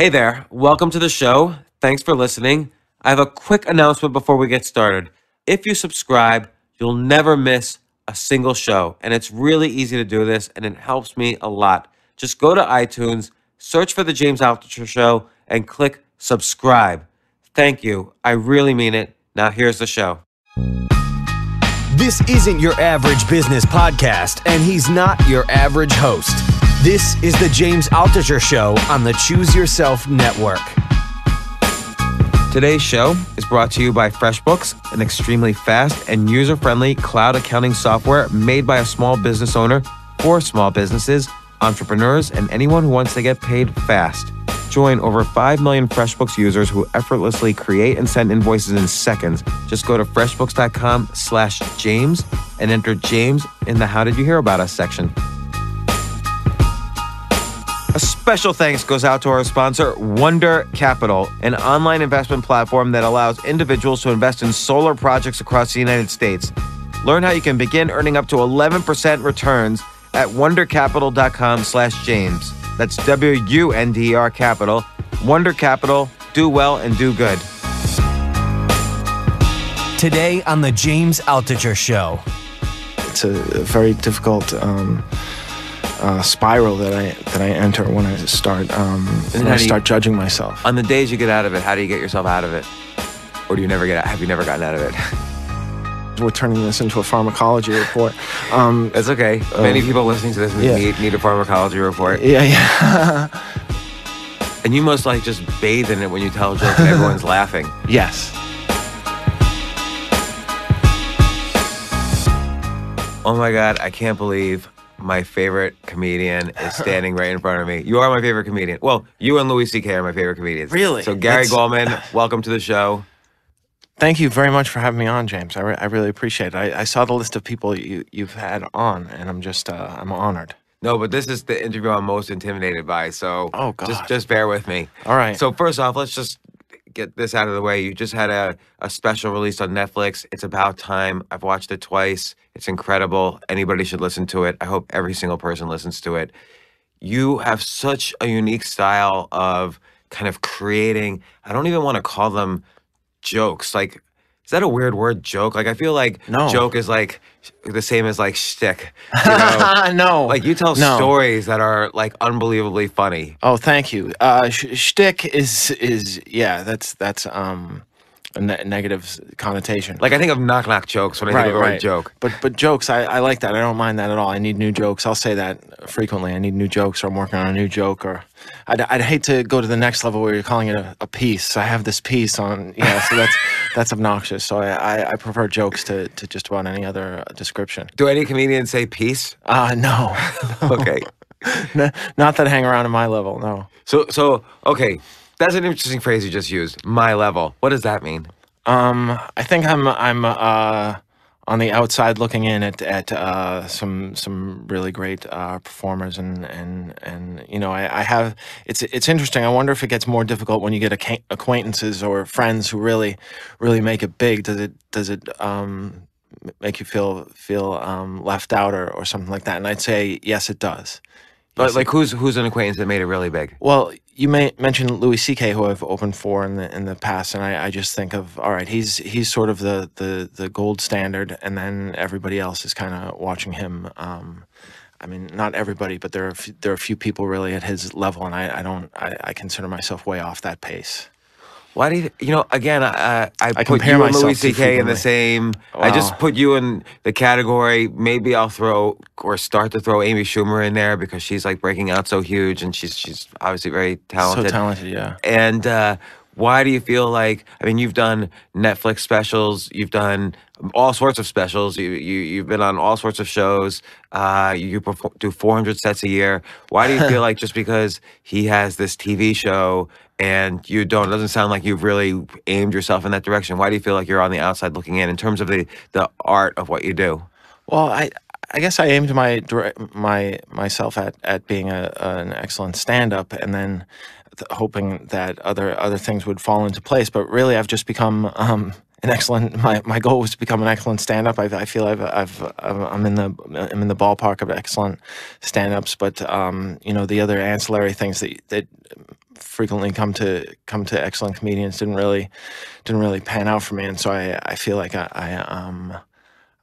Hey there, welcome to the show. Thanks for listening. I have a quick announcement before we get started. If you subscribe, you'll never miss a single show. And it's really easy to do this, and it helps me a lot. Just go to iTunes, search for The James Altucher Show, and click subscribe. Thank you. I really mean it. Now, here's the show. This isn't your average business podcast, and he's not your average host. This is the James Altucher Show on the Choose Yourself Network. Today's show is brought to you by FreshBooks, an extremely fast and user friendly cloud accounting software made by a small business owner for small businesses, entrepreneurs, and anyone who wants to get paid fast. Join over 5 million FreshBooks users who effortlessly create and send invoices in seconds. Just go to freshbooks.com slash James and enter James in the How Did You Hear About Us section. A special thanks goes out to our sponsor, Wonder Capital, an online investment platform that allows individuals to invest in solar projects across the United States. Learn how you can begin earning up to 11% returns at wondercapital.com slash James. That's W-U-N-D-R Capital. Wonder Capital. Do well and do good. Today on the James Altucher Show. It's a, a very difficult um, uh, spiral that I that I enter when I start um, when I do you- start judging myself. On the days you get out of it, how do you get yourself out of it? Or do you never get out? Have you never gotten out of it? We're turning this into a pharmacology report. Um, It's okay. Many people listening to this yeah. need, need a pharmacology report. yeah, yeah. And you must like just bathe in it when you tell a joke and everyone's laughing. yes. Oh my God, I can't believe my favorite comedian is standing right in front of me. You are my favorite comedian. Well, you and Louis C.K. are my favorite comedians. Really? So, Gary That's- Gulman, welcome to the show. Thank you very much for having me on, James. I, re- I really appreciate it. I, I saw the list of people you, you've had on, and I'm just uh, I'm honored. No, but this is the interview I'm most intimidated by. So, Oh, just God. just bear with me. All right. So, first off, let's just get this out of the way. You just had a, a special release on Netflix. It's about time. I've watched it twice. It's incredible. Anybody should listen to it. I hope every single person listens to it. You have such a unique style of kind of creating, I don't even want to call them jokes. Like, is that a weird word, joke? Like, I feel like No. joke is like the same as like shtick. You know? no. like, you tell No. stories that are like unbelievably funny. Oh, thank you. Uh, sh- shtick is is yeah. That's that's um a ne- negative connotation. Like, I think of knock knock jokes when I think of the word joke. But but jokes, I, I like that. I don't mind that at all. I need new jokes. I'll say that frequently. I need new jokes, or I'm working on a new joke, or I'd, I'd hate to go to the next level where you're calling it a, a piece. I have this piece on, yeah. So that's that's obnoxious. So I, I, I prefer jokes to, to just about any other uh, description. Do any comedians say piece? Uh no, Okay. N- not that hang around at my level. No. So, so okay, that's an interesting phrase you just used. My level. What does that mean? Um, I think I'm I'm uh, on the outside looking in at at uh, some some really great uh, performers and and and you know I, I have it's it's interesting. I wonder if it gets more difficult when you get acquaintances or friends who really really make it big. Does it does it um, make you feel feel um, left out or, or something like that? And I'd say yes, it does. It like, who's who's an acquaintance that made it really big? well, you may mention Louis C.K., who I've opened for in the in the past, and I, I just think of all right, he's he's sort of the the the gold standard, and then everybody else is kind of watching him. Um, I mean, not everybody, but there are a few, there are a few people really at his level, and I, I don't I, I consider myself way off that pace. Why do you? You know, again, I I, I put you and Louis C.K. in the same. I just put you in the category. Maybe I'll throw or start to throw Amy Schumer in there because she's like breaking out so huge, and she's she's obviously very talented. So talented, yeah. And uh, why do you feel like? I mean, you've done Netflix specials, you've done all sorts of specials. You you you've been on all sorts of shows. Uh, you perform, do 400 sets a year. Why do you feel like just because he has this TV show and you don't? It doesn't sound like you've really aimed yourself in that direction. Why do you feel like you're on the outside looking in in terms of the the art of what you do? Well, I I guess I aimed my my myself at at being a, an excellent stand up, and then th- hoping that other other things would fall into place. But really, I've just become um, an excellent. My, my goal was to become an excellent stand up. I, I feel I've, I've I'm in the I'm in the ballpark of excellent stand ups. But um, you know the other ancillary things that that frequently come to come to excellent comedians didn't really didn't really pan out for me, and so I I feel like I, I um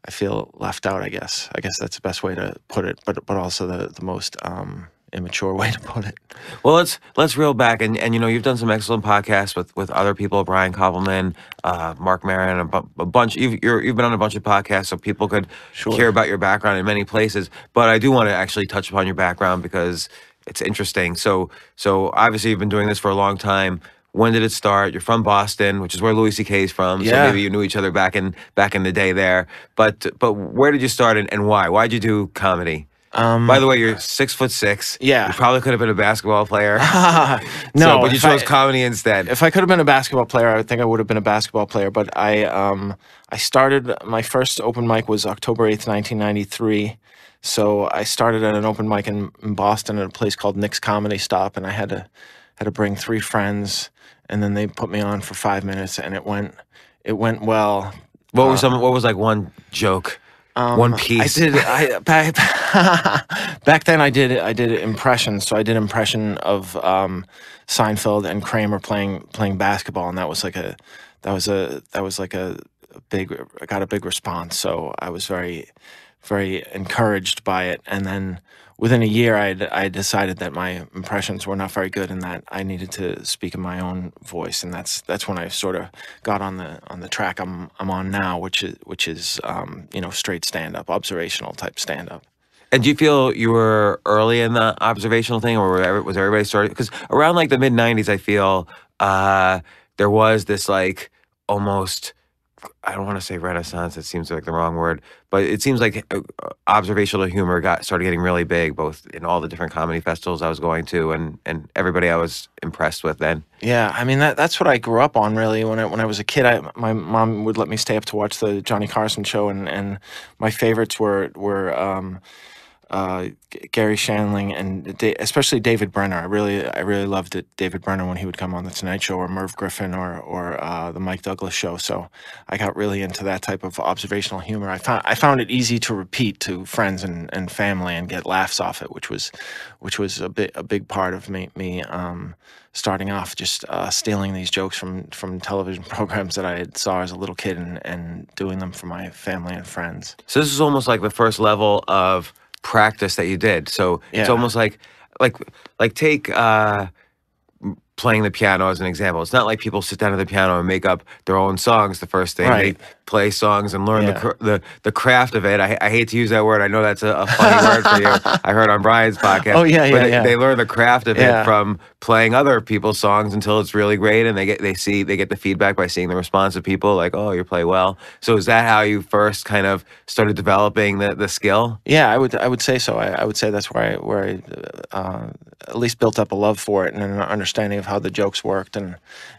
I feel left out. I guess I guess that's the best way to put it, but but also the the most um immature way to put it. Well, let's let's reel back and, and you know you've done some excellent podcasts with, with other people, Brian Koppelman, uh, Marc Maron, a, bu- a bunch. You've you're, you've been on a bunch of podcasts, so people could Sure. hear about your background in many places. But I do want to actually touch upon your background because it's interesting. So so obviously you've been doing this for a long time. When did it start? You're from Boston, which is where Louis C.K. is from. Yeah. So maybe you knew each other back in back in the day there. But but where did you start and, and why? Why'd you do comedy? Um, By the way, you're six foot six. Yeah. You probably could have been a basketball player. no, So, but you chose I- comedy instead. if I could have been a basketball player, I think I would have been a basketball player. But I um I started my first open mic was October eighth, nineteen ninety three. So I started at an open mic in, in Boston at a place called Nick's Comedy Stop, and I had to had to bring three friends, and then they put me on for five minutes, and it went it went well. what was some? What was like one joke, one piece? uh, um, I did. I back, back then. I did. I did impressions. So I did impression of um, Seinfeld and Kramer playing playing basketball, and that was like a that was a that was like a, a big. I got a big response. So I was very very encouraged by it, and then. Within a year, I I decided that my impressions were not very good, and that I needed to speak in my own voice, and that's that's when I sort of got on the on the track I'm I'm on now, which is which is um, you know straight stand up, observational type stand up. and do you feel you were early in the observational thing, or was everybody started? Because around like the mid '90s, I feel uh, there was this like almost. I don't want to say renaissance. It seems like the wrong word, but it seems like uh, observational humor got started getting really big, both in all the different comedy festivals I was going to, and and everybody I was impressed with then. Yeah, I mean that that's what I grew up on really. When I when I was a kid, I, my mom would let me stay up to watch the Johnny Carson show, and, and my favorites were were um, uh, Garry Shandling and da- especially David Brenner. I really I really loved it, David Brenner when he would come on the Tonight Show or Merv Griffin or or uh, the Mike Douglas show. So I got really into that type of observational humor. I found I found it easy to repeat to friends and, and family and get laughs off it, which was which was a bit a big part of me me um, starting off just uh, stealing these jokes from from television programs that I had saw as a little kid and, and doing them for my family and friends. So this is almost like the first level of practice that you did. So it's almost like like like take uh playing the piano as an example. It's not like people sit down at the piano and make up their own songs the first thing. Right. They play songs and learn the, Yeah. cr- the the craft of it. I, I hate to use that word. I know that's a, a funny word for you. I heard on Brian's podcast. Oh, yeah, but yeah, they, they learn the craft of Yeah. it from playing other people's songs until it's really great, and they get they see they get the feedback by seeing the response of people like, oh, you play well. So is that how you first kind of started developing the the skill? Yeah, I would I would say so. I, I would say that's where I where I uh, at least built up a love for it and an understanding of how the jokes worked and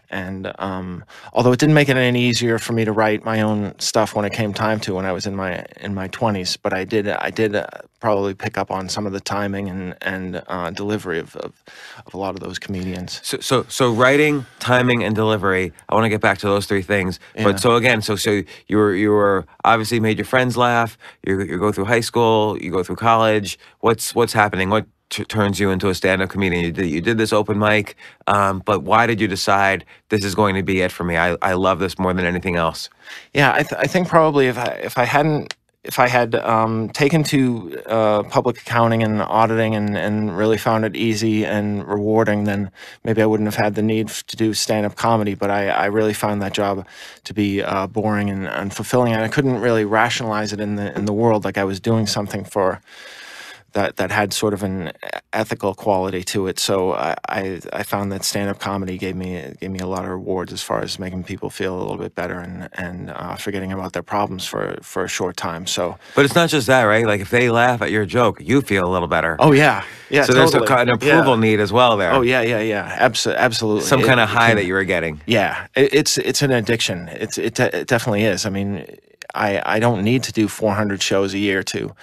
and um, although it didn't make it any easier for me to write my own stuff when it came time to when I was in my in my twenties, but I did I did uh, probably pick up on some of the timing and and uh, delivery of, of of a lot of those comedians. So, so, so writing, timing, and delivery. I want to get back to those three things. Yeah. But so again, so so you were you were obviously made your friends laugh. You you go through high school. You go through college. What's what's happening? What turns you into a stand-up comedian? You did you did this open mic, um, but why did you decide this is going to be it for me? I I love this more than anything else. Yeah, I, th- I think probably if I if I hadn't if I had um, taken to uh, public accounting and auditing and, and really found it easy and rewarding, then maybe I wouldn't have had the need to do stand up comedy. But I, I really found that job to be uh, boring and unfulfilling, and I couldn't really rationalize it in the in the world like I was doing something for that that had sort of an ethical quality to it. So I I, I found that stand up comedy gave me gave me a lot of rewards as far as making people feel a little bit better and and uh, forgetting about their problems for for a short time. So But it's not just that, right? Like if they laugh at your joke, you feel a little better. oh yeah yeah so there's a, an approval Yeah. need as well there. Oh yeah yeah yeah Abso- absolutely Some It- kind of high can- that you were getting. Yeah, it, it's it's an addiction. It's it, it definitely is. I mean, I, I don't need to do 400 shows a year to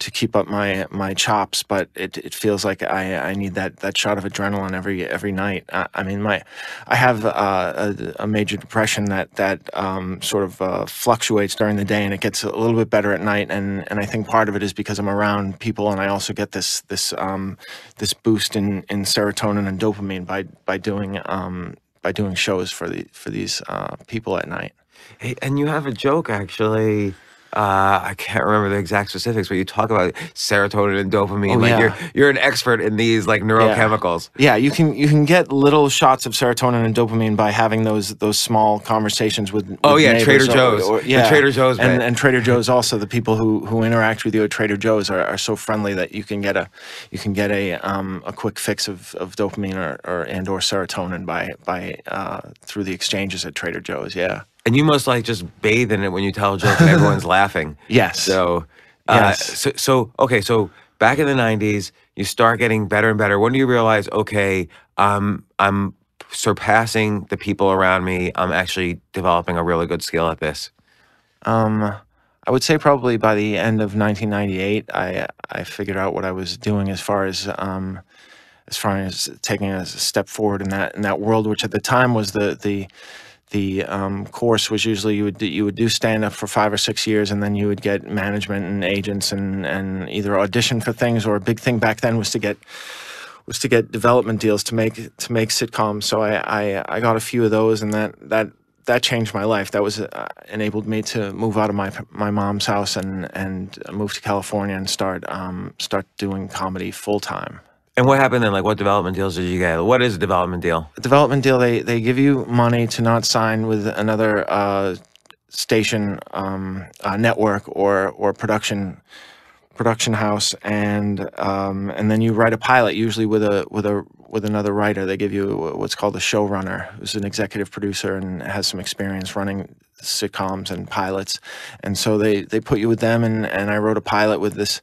to keep up my my chops, but it, it feels like I, I need that, that shot of adrenaline every every night. I, I mean, my I have uh, a, a, major depression that that um, sort of uh, fluctuates during the day, and it gets a little bit better at night. And, and I think part of it is because I'm around people, and I also get this this um, this boost in, in serotonin and dopamine by by doing um, by doing shows for the for these uh, people at night. Hey, and you have a joke actually uh, I can't remember the exact specifics, but you talk about serotonin and dopamine. Oh, like yeah. you're you're an expert in these like neurochemicals. Yeah. yeah, you can you can get little shots of serotonin and dopamine by having those those small conversations with. Oh yeah, Trader Joe's. Or, yeah, the Trader Joe's. And, and, Trader Joe's also the people who who interact with you at Trader Joe's are, are so friendly that you can get a you can get a um a quick fix of, of dopamine or, or and or serotonin by by uh, through the exchanges at Trader Joe's. Yeah. And you must like just bathe in it when you tell a joke and everyone's laughing. Yes. So, uh, yes. So, so, okay. So back in the '90s, you start getting better and better. When do you realize, okay, um, I'm surpassing the people around me. I'm actually developing a really good skill at this. Um, I would say probably by the end of 1998, I I figured out what I was doing as far as um, as far as taking a step forward in that in that world, which at the time was the the the um, course was usually you would do, you would do stand up for five or six years, and then you would get management and agents and and either audition for things or a big thing back then was to get was to get development deals to make to make sitcoms. So I I, I got a few of those, and that that that changed my life. That was uh, enabled me to move out of my my mom's house and and move to California and start um, start doing comedy full time. And what happened then? Like, what development deals did you get? What is a development deal? A development deal, they, they give you money to not sign with another uh, station um, uh, network or, or production production house, and um, and then you write a pilot, usually with a with a with another writer. They give you what's called a showrunner, who's an executive producer and has some experience running sitcoms and pilots. And so they, they put you with them, and, and I wrote a pilot with this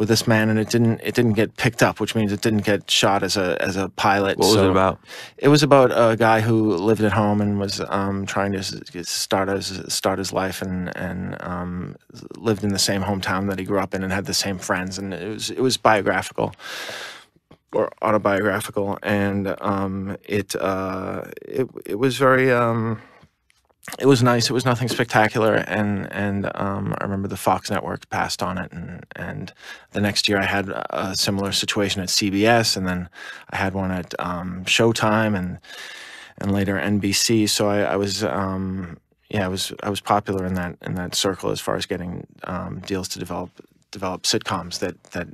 with this man, and it didn't it didn't get picked up, which means it didn't get shot as a as a pilot. What was it about? It was about a guy who lived at home and was um, trying to start his start his life and and um, lived in the same hometown that he grew up in and had the same friends, and it was it was biographical or autobiographical, and um, it uh, it it was very. Um, it was nice. It was nothing spectacular, and and um, I remember the Fox network passed on it, and and the next year I had a similar situation at CBS, and then I had one at um, Showtime, and and later NBC. So I, I was um, yeah, I was I was popular in that in that circle as far as getting um, deals to develop develop sitcoms that that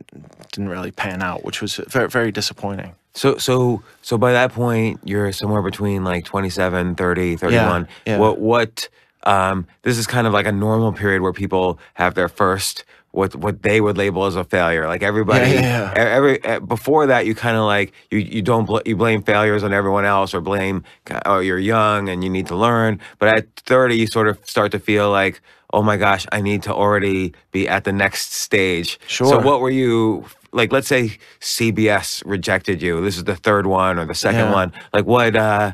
didn't really pan out, which was very very disappointing. So so so by that point you're somewhere between like 27, 30, 31. Yeah, yeah. What what um this is kind of like a normal period where people have their first what what they would label as a failure. Like everybody, yeah, yeah, yeah. every before that, you kind of like you you don't bl- you blame failures on everyone else or blame oh you're young and you need to learn. But at 30, you sort of start to feel like oh my gosh, I need to already be at the next stage. Sure. So what were you like? Let's say CBS rejected you. This is the third one or the second one. Like what uh,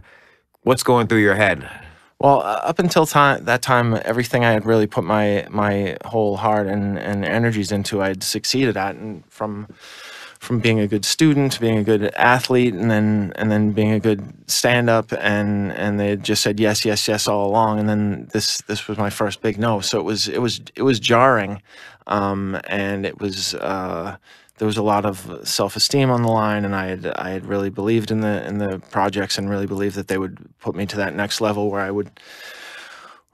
what's going through your head? Well, uh, up until time that time, everything I had really put my my whole heart and, and energies into, I'd succeeded at, and from from being a good student, being a good athlete, and then and then being a good stand up, and and they just said yes, yes, yes all along, and then this this was my first big no. So it was it was it was jarring, um, and it was. Uh, there was a lot of self-esteem on the line, and I had I had really believed in the in the projects and really believed that they would put me to that next level where I would,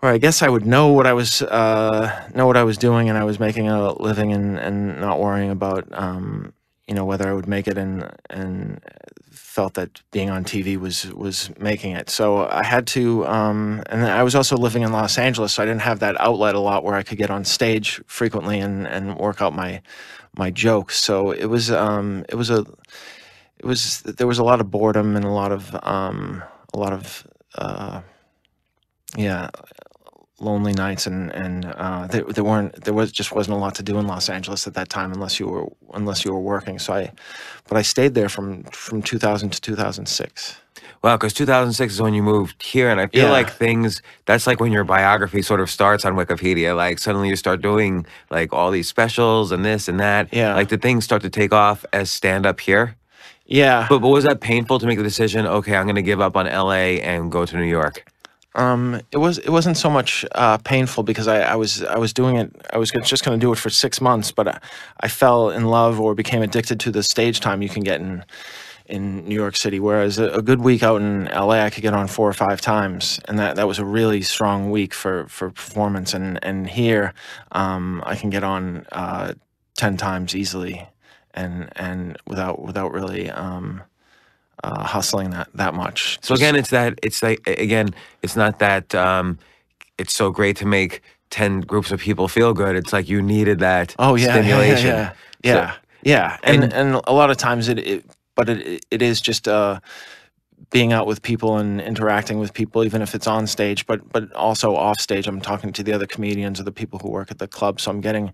where I guess I would know what I was uh, know what I was doing, and I was making a living and and not worrying about um, you know whether I would make it, and and felt that being on TV was was making it. So I had to, um, and I was also living in Los Angeles, so I didn't have that outlet a lot where I could get on stage frequently and and work out my my jokes. So it was um, it was a it was there was a lot of boredom and a lot of um, a lot of uh, yeah lonely nights and and uh, there, there weren't there was just wasn't a lot to do in Los Angeles at that time unless you were unless you were working. So I, but I stayed there from from 2000 to 2006. Wow, because 2006 is when you moved here, and I feel Yeah. like things. That's like when your biography sort of starts on Wikipedia. Like suddenly you start doing like all these specials and this and that. Yeah. Like did things start to take off as stand up here? Yeah. But, but was that painful to make the decision? Okay, I'm going to give up on LA and go to New York. Um, it was it wasn't so much uh, painful because I, I was I was doing it I was just going to do it for six months, but I, I fell in love or became addicted to the stage time you can get in in New York City. Whereas a, a good week out in LA, I could get on four or five times, and that, that was a really strong week for for performance. And and here, um, I can get on uh, ten times easily, and and without without really. Um, uh, hustling that that much. So again, it's that it's like again, it's not that um, it's so great to make ten groups of people feel good. It's like you needed that Oh yeah, stimulation. Yeah, yeah, yeah. So- yeah. And, and- and a lot of times it, it but it it is just uh, being out with people and interacting with people, even if it's on stage, but but also off stage. I'm talking to the other comedians or the people who work at the club, so I'm getting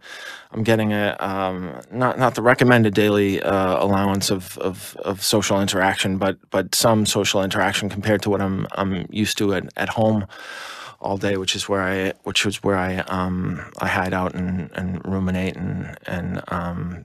I'm getting a um, not not the recommended daily uh, allowance of, of of social interaction, but but some social interaction compared to what I'm I'm used to at, at home all day, which is where I which is where I um I hide out and, and ruminate and and um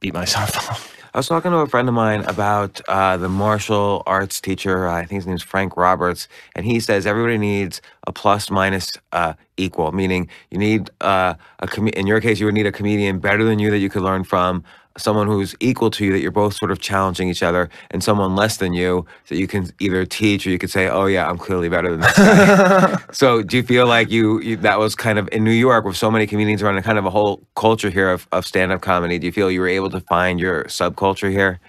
beat myself up. I was talking to a friend of mine about uh, the martial arts teacher. I think his name's Frank Roberts, and he says everybody needs a plus minus uh, equal, meaning you need uh, a com- in your case you would need a comedian better than you that you could learn from, someone who's equal to you that you're both sort of challenging each other, and someone less than you that you can either teach or you could say, oh yeah, I'm clearly better than this guy. so do you feel like you, you that was kind of in New York with so many comedians around and kind of a whole culture here of, of stand-up comedy? Do you feel you were able to find your subculture here?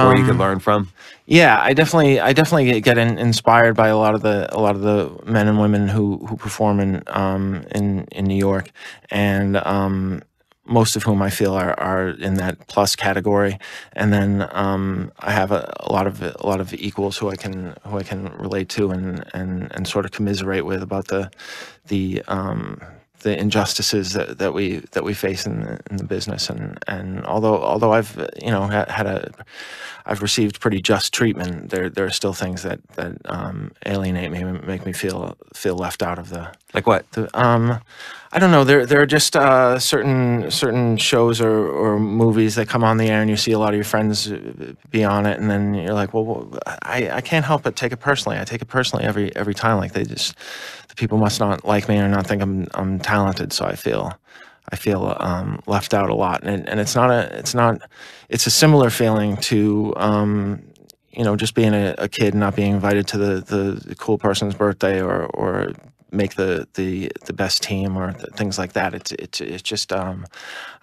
where you could Um, learn from. Yeah, I definitely, I definitely get, get in, inspired by a lot of the, a lot of the men and women who who perform in, um, in in New York, and um, most of whom I feel are, are in that plus category. And then um, I have a, a lot of a lot of equals who I can who I can relate to and and and sort of commiserate with about the the um, the injustices that, that we that we face in the, in the business and and although although I've you know had, had a I've received pretty just treatment there there are still things that that um, alienate me and make me feel feel left out of the Like what? the, um, I don't know. There, there are just uh, certain certain shows or, or movies that come on the air, and you see a lot of your friends uh, be on it, and then you're like, well, well, I, I can't help but take it personally. I take it personally every every time. Like they just, people must not like me or not think I'm I'm talented. So I feel, I feel um, left out a lot, and and it's not a it's not it's a similar feeling to. Um, you know, just being a, a kid, and not being invited to the, the, cool person's birthday, or or make the the the best team or th- things like that. It's it's it's just um,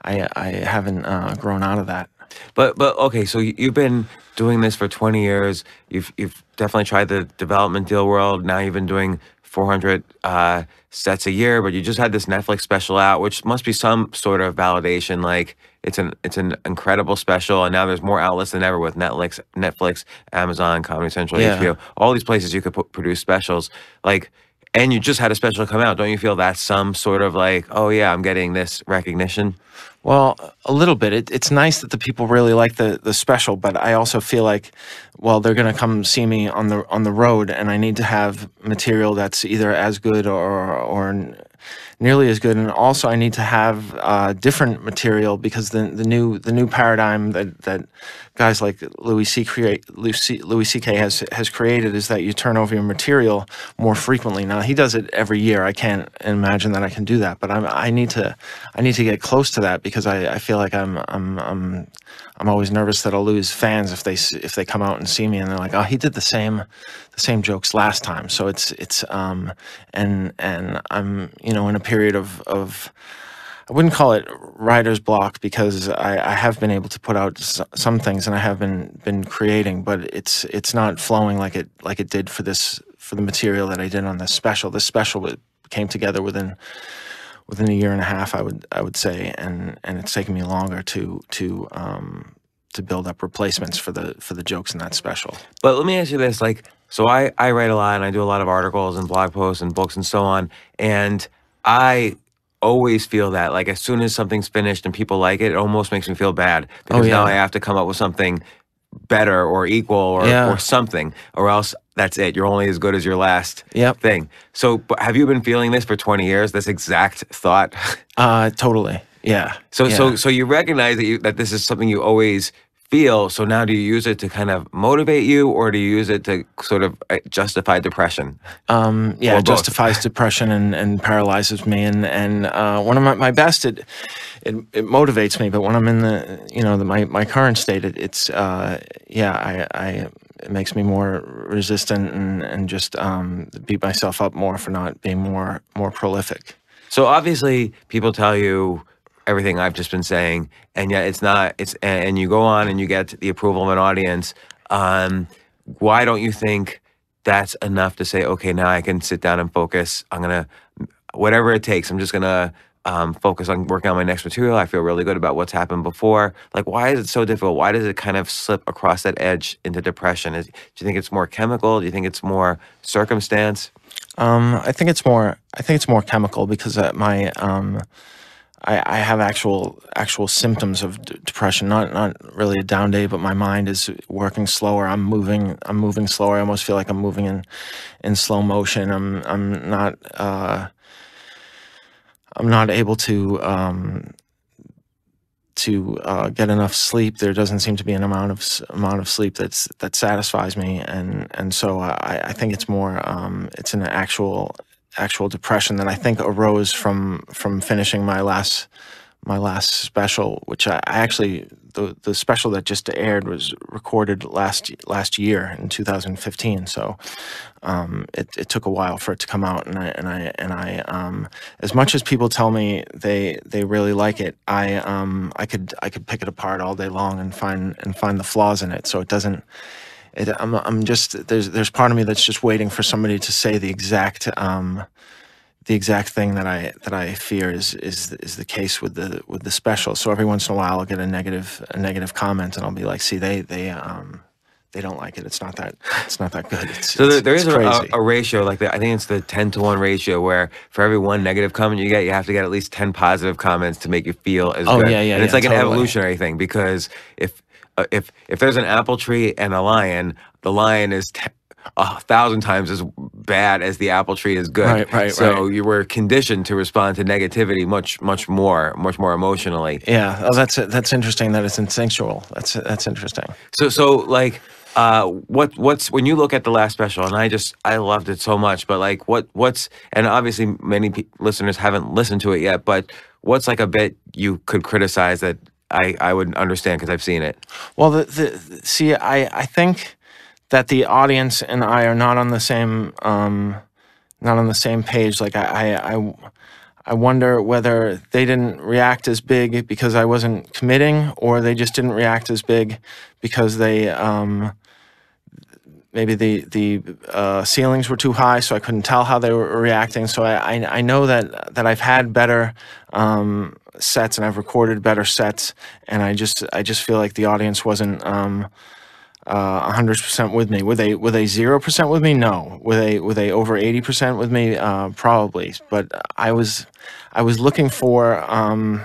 I I haven't uh, grown out of that. But but okay, so you- you've been doing this for 20 years. You've you've definitely tried the development deal world. Now you've been doing 400 uh, sets a year, but you just had this Netflix special out, which must be some sort of validation. Like it's an it's an incredible special, and now there's more outlets than ever with Netflix, Netflix, Amazon, Comedy Central, Yeah. HBO, all these places you could put, produce specials. Like, and you just had a special come out. Don't you feel that's some sort of like, oh yeah, I'm getting this recognition? Well, a little bit. It, it's nice that the people really like the, the special, but I also feel like, well, they're gonna come see me on the on the road, and I need to have material that's either as good or or nearly as good, and also I need to have uh, different material because the the new the new paradigm that that guys like Louis C. create Louis C.K. has has created is that you turn over your material more frequently. Now he does it every year. I can't imagine that I can do that, but I'm, I need to I need to get close to that because I, I feel like I'm I'm I'm I'm always nervous that I'll lose fans if they if they come out and see me and they're like, oh, he did the same the same jokes last time. So it's it's um and and I'm you know in a period of of I wouldn't call it writer's block because I, I have been able to put out some things and I have been been creating, but it's it's not flowing like it like it did for this for the material that I did on this special. This special came together within within a year and a half, I would I would say, and and it's taken me longer to to um, to build up replacements for the for the jokes in that special. But let me ask you this: like, so I I write a lot and I do a lot of articles and blog posts and books and so on, and I always feel that like as soon as something's finished and people like it, it almost makes me feel bad because now Oh, yeah. I have to come up with something better or equal or, Yeah. or something or else that's it. You're only as good as your last Yep. thing. So, have you been feeling this for 20 years? This exact thought. Uh, totally. Yeah. So, yeah. so, so you recognize that you that this is something you always feel. So now, do you use it to kind of motivate you, or do you use it to sort of uh, justify depression? Um, yeah, it justifies depression and, and paralyzes me. And and uh, when I'm at my best, it, it it motivates me. But when I'm in the you know the, my my current state, it, it's uh, yeah, I, I it makes me more resistant and and just um, beat myself up more for not being more more prolific. So obviously, people tell you everything I've just been saying, and yet it's not. It's and you go on and you get the approval of an audience. Um, why don't you think that's enough to say, okay, now I can sit down and focus. I'm gonna, whatever it takes. I'm just gonna um, focus on working on my next material. I feel really good about what's happened before. Like, why is it so difficult? Why does it kind of slip across that edge into depression? Is, do you think it's more chemical? Do you think it's more circumstance? Um, I think it's more. I think it's more chemical because uh, my um, I, I have actual actual symptoms of d- depression. Not not really a down day, but my mind is working slower. I'm moving. I'm moving slower. I almost feel like I'm moving in in slow motion. I'm I'm not. Uh, I'm not able to um, to uh, get enough sleep. There doesn't seem to be an amount of amount of sleep that's that satisfies me, and and so I, I think it's more um, it's an actual actual depression that I think arose from from finishing my last my last special, which I, I actually the the special that just aired was recorded last last year in 2015. So um, it, it took a while for it to come out, and I and I and I um, as much as people tell me they they really like it, I um, I could I could pick it apart all day long and find and find the flaws in it. So it doesn't. It, I'm I'm just there's there's part of me that's just waiting for somebody to say the exact um, the exact thing that I that I fear is is is the case with the with the special. So every once in a while I'll get a negative a negative comment and I'll be like, see they they um they don't like it. It's not that it's not that good. It's, So there, it's a, a, ratio like that. I think it's the ten to one ratio where for every one negative comment you get, you have to get at least ten positive comments to make you feel as Oh, good. yeah, yeah, And it's yeah, like an evolutionary thing because if uh, if if there's an apple tree and a lion, the lion is. A thousand times as bad as the apple tree is good. Right, right, So right. you were conditioned to respond to negativity much, much more, much more emotionally. yeah, oh, that's that's interesting. That it's instinctual. That's that's interesting. So so like uh what what's when you look at the last special and I just I loved it so much but like what what's and obviously many pe- listeners haven't listened to it yet but what's like a bit you could criticize that I I would understand because I've seen it. Well, the, the see, I I think that the audience and I are not on the same um, not on the same page. Like I I. I I wonder whether they didn't react as big because I wasn't committing, or they just didn't react as big because they um, maybe the the uh, ceilings were too high, so I couldn't tell how they were reacting. So I I, I know that that I've had better um, sets and I've recorded better sets, and I just I just feel like the audience wasn't. Um, uh, 100% with me. Were they were they 0% with me? No. Were they were they over 80% with me? Uh, probably. But I was I was looking for um,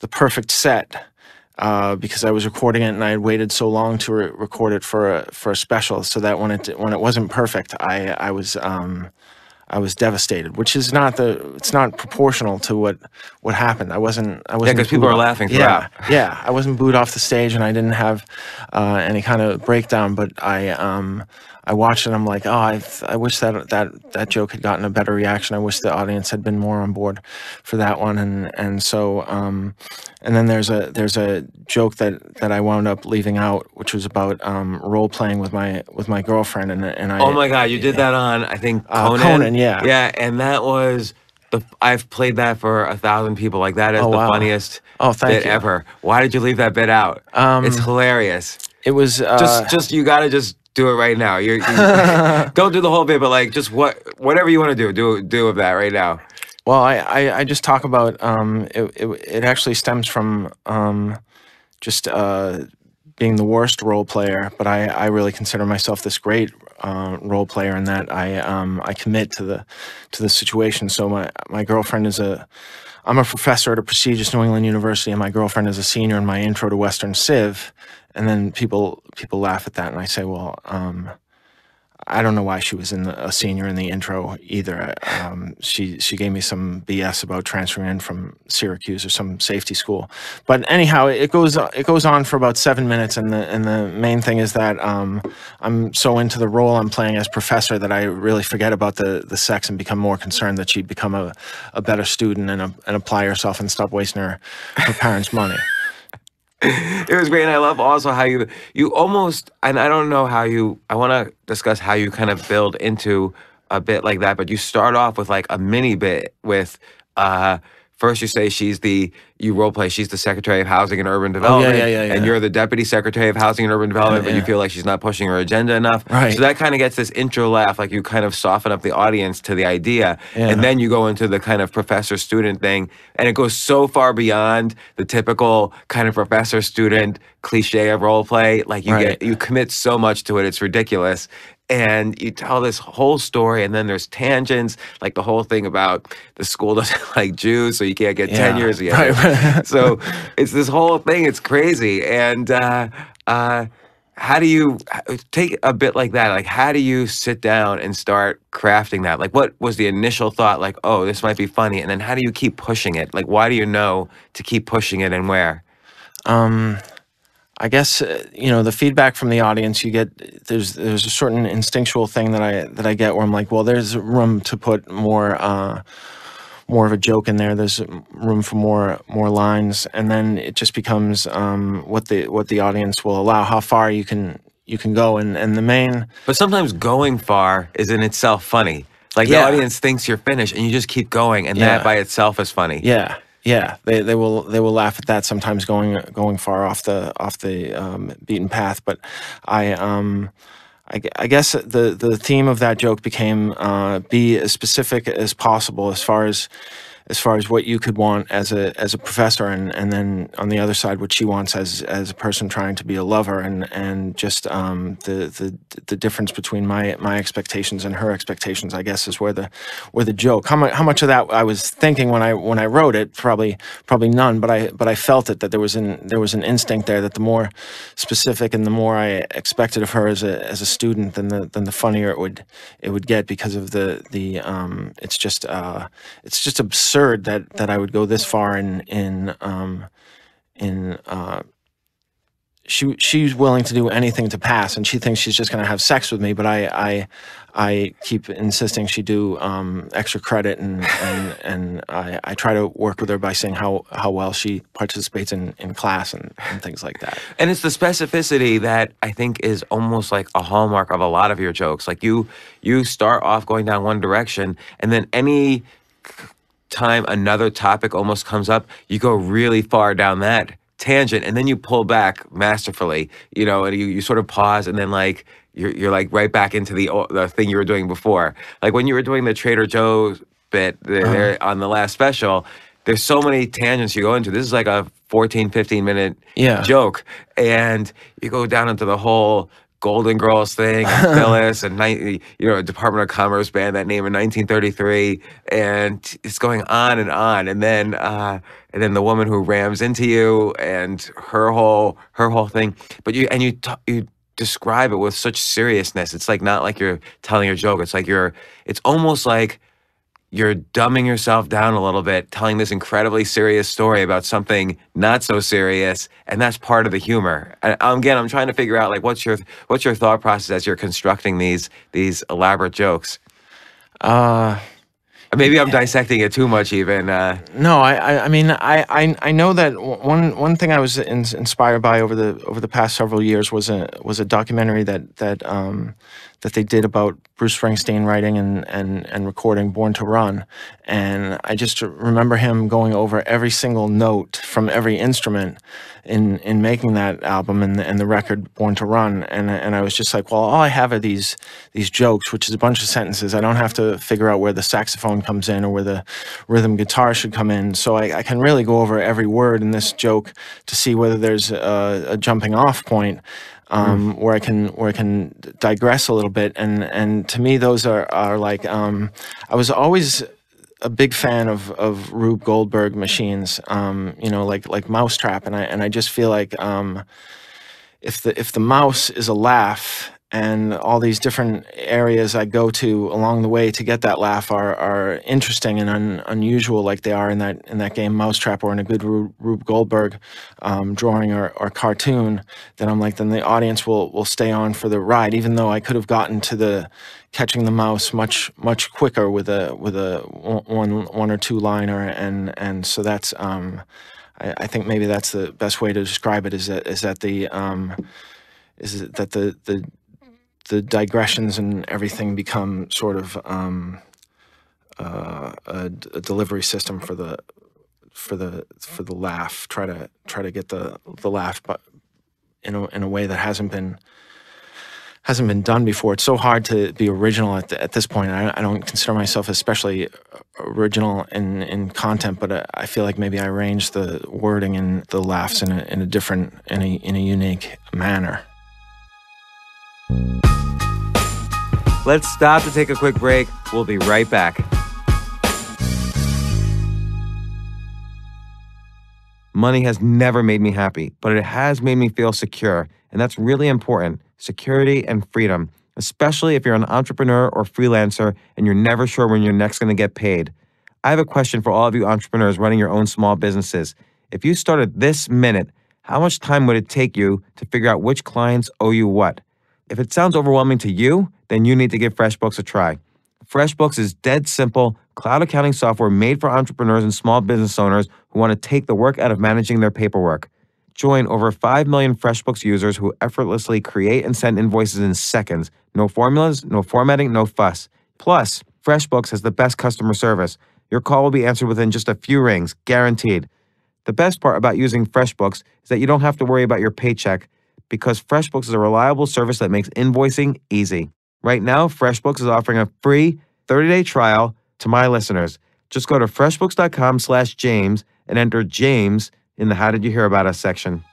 the perfect set uh, because I was recording it and I had waited so long to re- record it for a for a special, so that when it when it wasn't perfect, I I was um, I was devastated. Which is not the it's not proportional to what what happened. I wasn't I wasn't 'cause people booed are laughing Yeah, yeah. I wasn't booed off the stage and I didn't have uh, any kind of breakdown, but I um, I watched it. and I'm like, oh, I I wish that that that joke had gotten a better reaction. I wish the audience had been more on board for that one. And and so um, and then there's a there's a joke that that I wound up leaving out, which was about um, role playing with my with my girlfriend. And and I Oh my god, you did that on I think Uh, Conan. Yeah. Yeah, and that was the I've played that for a thousand people. Like that is Oh, the wow. funniest Oh, thank bit you. ever. Why did you leave that bit out? Um, it's hilarious. it was uh, just just you got to just do it right now. You're, you don't do the whole bit, but like just what whatever you want to do, do do with that right now. Well, I, I, I just talk about um, it, it. It actually stems from um, just uh, being the worst role player, but I, I really consider myself this great uh, role player in that I um, I commit to the to the situation. So my my girlfriend is a I'm a professor at a prestigious New England university, and my girlfriend is a senior in my intro to Western Civ. And then people people laugh at that, and I say, well. Um, I don't know why she was in the, a senior in the intro either. Um, she she gave me some BS about transferring in from Syracuse or some safety school. But anyhow, it goes it goes on for about seven minutes, and the and the main thing is that um, I'm so into the role I'm playing as professor that I really forget about the the sex and become more concerned that she'd become a, a better student and a, and apply herself and stop wasting her her parents' money. it was great and i love also how you you almost and i don't know how you i want to discuss how you kind of build into a bit like that but you start off with like a mini bit with uh first you say she's the you role play she's the secretary of housing and urban oh, development Oh, yeah, yeah, and yeah. you're the deputy secretary of housing and urban development but you feel like she's not pushing her agenda enough Right. so that kind of gets this intro laugh like you kind of soften up the audience to the idea Yeah. and then you go into the kind of professor student thing and it goes so far beyond the typical kind of professor student cliche of role play like you Right. get you commit so much to it it's ridiculous and you tell this whole story and then there's tangents like the whole thing about the school doesn't like jews so you can't get Yeah. tenures you Right, right. so it's this whole thing it's crazy and uh uh how do you take a bit like that like how do you sit down and start crafting that like what was the initial thought like oh this might be funny and then how do you keep pushing it like why do you know to keep pushing it and where Um, I guess uh, you know the feedback from the audience. You get there's there's a certain instinctual thing that I that I get where I'm like, well, there's room to put more uh, more of a joke in there. There's room for more more lines, and then it just becomes um, what the what the audience will allow, how far you can you can go, and and the main But sometimes going far is in itself funny. Like Yeah. the audience thinks you're finished and you just keep going and Yeah. that by itself is funny. Yeah, yeah. They they will they will laugh at that sometimes going going far off the off the um, beaten path. But I um. I, I guess the, the theme of that joke became uh, be as specific as possible as far as as far as what you could want as a as a professor and, and then on the other side what she wants as as a person trying to be a lover and and just um, the, the the difference between my my expectations and her expectations I guess is where the where the joke how much how much of that I was thinking when I when I wrote it probably probably none but I but I felt it that there was an there was an instinct there that the more specific and the more I expected of her as a as a student then the then the funnier it would it would get because of the the um it's just uh it's just absurd that that I would go this far in in um in uh she she's willing to do anything to pass and she thinks she's just going to have sex with me but I I I keep insisting she do um, extra credit and and and I, I try to work with her by saying how how well she participates in, in class and, and things like that. And it's the specificity that I think is almost like a hallmark of a lot of your jokes. Like you you start off going down one direction and then any time another topic almost comes up, you go really far down that tangent and then you pull back masterfully, you know, and you, you sort of pause and then like you're, you're like right back into the, the thing you were doing before. Like when you were doing the Trader Joe's bit there, uh-huh. there on the last special, there's so many tangents you go into. This is like a 14, 15 minute Yeah. joke. And you go down into the whole Golden Girls thing, and Phyllis, and you know, Department of Commerce banned that name in 1933, and it's going on and on. And then, uh, and then the woman who rams into you, and her whole her whole thing. But you and you you describe it with such seriousness. It's like not like you're telling a joke. It's like you're. It's almost like you're dumbing yourself down a little bit, telling this incredibly serious story about something not so serious, and that's part of the humor. And um, again, I'm trying to figure out like what's your what's your thought process as you're constructing these these elaborate jokes. Uh, Maybe I'm dissecting it too much, even. Uh, No, I, I, I mean, I, I, I know that one, one thing I was in, inspired by over the, over the past several years was a, was a documentary that, that, um, that they did about Bruce Springsteen writing and, and, and recording Born to Run, and I just remember him going over every single note from every instrument in, in making that album and the, and the record Born to Run, and, and I was just like, well, all I have are these, these jokes, which is a bunch of sentences. I don't have to figure out where the saxophone comes in or where the rhythm guitar should come in. So I, I can really go over every word in this joke to see whether there's a, a jumping off point um, where I can where I can digress a little bit. And and to me, those are are like um, I was always a big fan of of Rube Goldberg machines. Um, you know, like like Mousetrap, and I and I just feel like um, if the if the mouse is a laugh and all these different areas I go to along the way to get that laugh are, are interesting and un, unusual, like they are in that in that game Mousetrap or in a good Rube Goldberg um, drawing or, or cartoon. Then I'm like, then the audience will will stay on for the ride, even though I could have gotten to the catching the mouse much much quicker with a with a one one or two liner, and and so that's. Um, I, I think maybe that's the best way to describe it. Is that is that the um, is that the the the digressions and everything become sort of um, uh, a, a, delivery system for the for the for the laugh. Try to try to get the the laugh, but in a in a way that hasn't been hasn't been done before. It's so hard to be original at, the, at this point. I, I, don't consider myself especially original in, in content, but I feel like maybe I arranged the wording and the laughs in a, in a different, in a, in a unique manner. Let's stop to take a quick break. We'll be right back. Money has never made me happy, but it has made me feel secure, and that's really important security and freedom, especially if you're an entrepreneur or freelancer and you're never sure when you're next going to get paid. I have a question for all of you entrepreneurs running your own small businesses. If you started this minute, how much time would it take you to figure out which clients owe you what? If it sounds overwhelming to you, then you need to give FreshBooks a try. FreshBooks is dead simple cloud accounting software made for entrepreneurs and small business owners who want to take the work out of managing their paperwork. Join over 5 million FreshBooks users who effortlessly create and send invoices in seconds. No formulas, no formatting, no fuss. Plus, FreshBooks has the best customer service. Your call will be answered within just a few rings, guaranteed. The best part about using FreshBooks is that you don't have to worry about your paycheck because FreshBooks is a reliable service that makes invoicing easy. Right now, FreshBooks is offering a free 30-day trial to my listeners. Just go to freshbooks.com slash James and enter James in the How Did You Hear About Us section.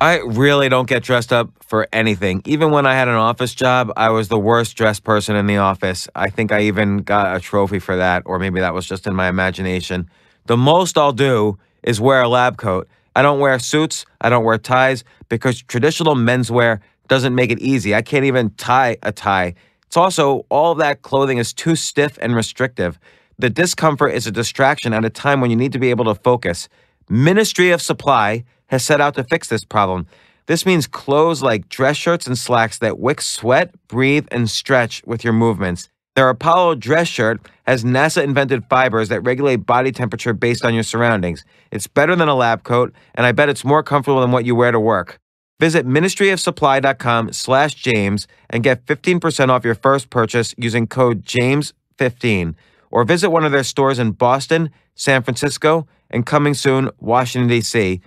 I really don't get dressed up for anything. Even when I had an office job, I was the worst dressed person in the office. I think I even got a trophy for that, or maybe that was just in my imagination. The most I'll do is wear a lab coat. I don't wear suits, I don't wear ties because traditional menswear doesn't make it easy. I can't even tie a tie. It's also all that clothing is too stiff and restrictive. The discomfort is a distraction at a time when you need to be able to focus. Ministry of Supply has set out to fix this problem. This means clothes like dress shirts and slacks that wick sweat, breathe, and stretch with your movements. Their Apollo dress shirt has NASA invented fibers that regulate body temperature based on your surroundings. It's better than a lab coat, and I bet it's more comfortable than what you wear to work. Visit ministryofsupply.com slash James and get 15% off your first purchase using code JAMES15. Or visit one of their stores in Boston, San Francisco, and coming soon, Washington, D.C.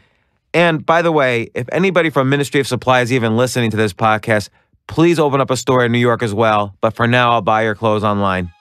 And by the way, if anybody from Ministry of Supply is even listening to this podcast, Please open up a store in New York as well, but for now, I'll buy your clothes online.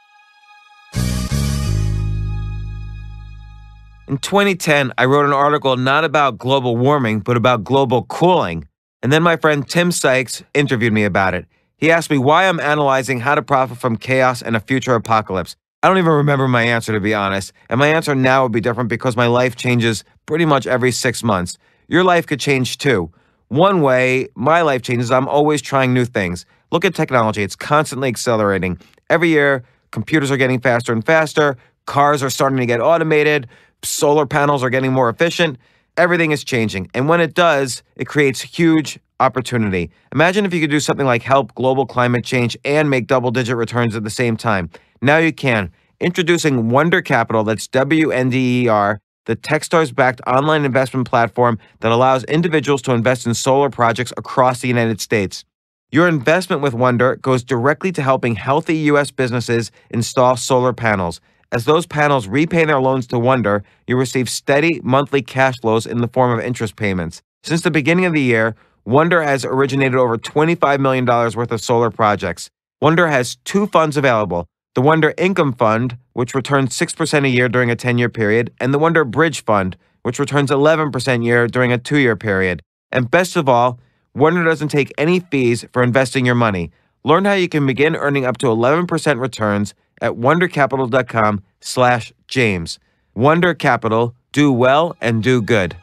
In 2010, I wrote an article not about global warming, but about global cooling. And then my friend Tim Sykes interviewed me about it. He asked me why I'm analyzing how to profit from chaos and a future apocalypse. I don't even remember my answer, to be honest. And my answer now would be different because my life changes pretty much every six months. Your life could change too. One way my life changes, I'm always trying new things. Look at technology, it's constantly accelerating. Every year, computers are getting faster and faster, cars are starting to get automated, solar panels are getting more efficient. Everything is changing. And when it does, it creates huge opportunity. Imagine if you could do something like help global climate change and make double digit returns at the same time. Now you can. Introducing Wunder Capital, that's W N D E R the Techstars backed online investment platform that allows individuals to invest in solar projects across the United States. Your investment with Wunder goes directly to helping healthy U.S. businesses install solar panels. As those panels repay their loans to Wunder, you receive steady monthly cash flows in the form of interest payments. Since the beginning of the year, Wunder has originated over $25 million worth of solar projects. Wunder has two funds available the Wunder Income Fund, which returns 6% a year during a 10 year period, and the Wunder Bridge Fund, which returns 11% a year during a two year period. And best of all, Wunder doesn't take any fees for investing your money. Learn how you can begin earning up to 11% returns at wundercapital.com slash James. Wunder Capital, do well and do good.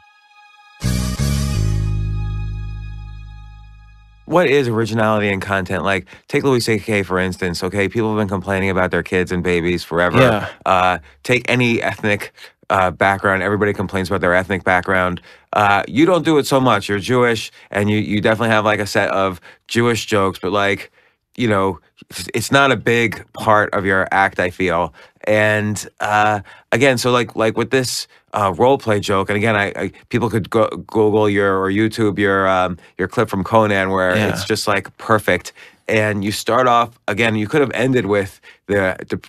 What is originality in content? Like, take Louis C.K. for instance. Okay, people have been complaining about their kids and babies forever. Yeah. Uh, take any ethnic uh, background. Everybody complains about their ethnic background. Uh, you don't do it so much. You're Jewish, and you you definitely have like a set of Jewish jokes, but like, you know, it's- it's not a big part of your act. I feel, and uh, again, so like like with this uh, role play joke, and again, I, I people could go, Google your or YouTube your um, your clip from Conan where Yeah. it's just like perfect, and you start off again. You could have ended with the. the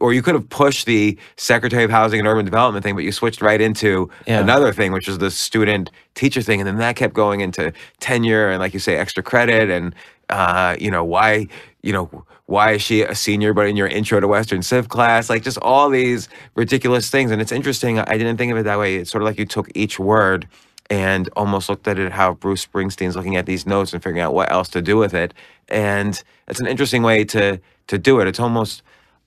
or you could have pushed the Secretary of Housing and Urban Development thing, but you switched right into Yeah. another thing, which was the student teacher thing, and then that kept going into tenure and, like you say, extra credit, and uh, you know why, you know why is she a senior, but in your intro to Western Civ class, like just all these ridiculous things, and it's interesting. I didn't think of it that way. It's sort of like you took each word and almost looked at it how Bruce Springsteen's looking at these notes and figuring out what else to do with it, and it's an interesting way to to do it. It's almost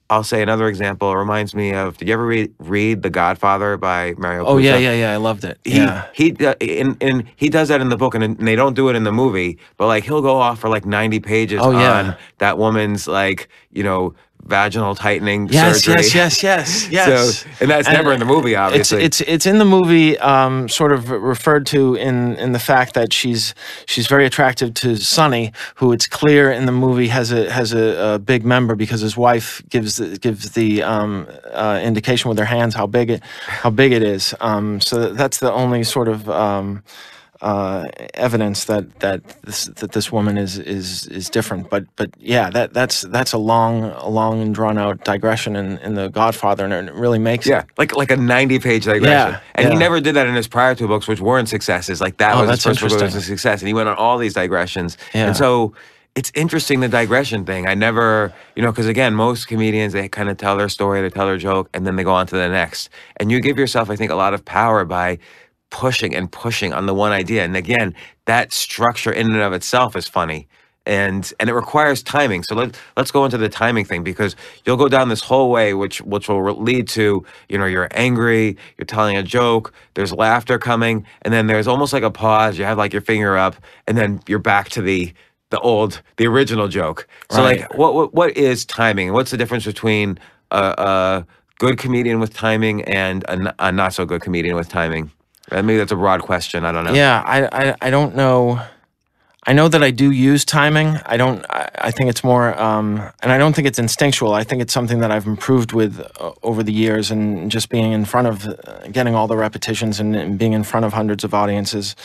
I'll say another example. It reminds me of. Did you ever read, read The Godfather by Mario? Oh yeah, Puzo? yeah, yeah. I loved it. He yeah. he do- and, and he does that in the book, and, and they don't do it in the movie. But like he'll go off for like ninety pages Oh, yeah. on that woman's like you know vaginal tightening Yes, surgery. yes, yes, yes, yes. So, and that's And never in the movie, obviously. It's it's it's in the movie, um, sort of referred to in in the fact that she's she's very attractive to Sonny, who it's clear in the movie has a has a, a big member because his wife gives the, gives the um, uh, indication with her hands how big it how big it is. Um, so that's the only sort of um, uh, evidence that that this that this woman is is is different. But but yeah, that that's that's a long a long and drawn out digression in, in the Godfather, and it really makes yeah, like like a ninety-page digression. Yeah, and he never did that in his prior two books, which weren't successes. Like that Oh, was his first book, was a success, and he went on all these digressions. Yeah. And so it's interesting the digression thing. I never, you know, because again, most comedians they kind of tell their story, they tell their joke, and then they go on to the next. And you give yourself, I think, a lot of power by pushing and pushing on the one idea. And again, that structure in and of itself is funny. And and it requires timing. So let let's go into the timing thing because you'll go down this whole way, which which will lead to you know you're angry, you're telling a joke, there's laughter coming, and then there's almost like a pause. You have like your finger up, and then you're back to the the old the original joke. So Right. like what what what is timing? What's the difference between a, a good comedian with timing and a not so good comedian with timing? Uh, Maybe that's a broad question. I don't know. Yeah, I, I I don't know. I know that I do use timing. I don't. I, I think it's more, um, and I don't think it's instinctual. I think it's something that I've improved with uh, over the years, and just being in front of, uh, getting all the repetitions, and, and being in front of hundreds of audiences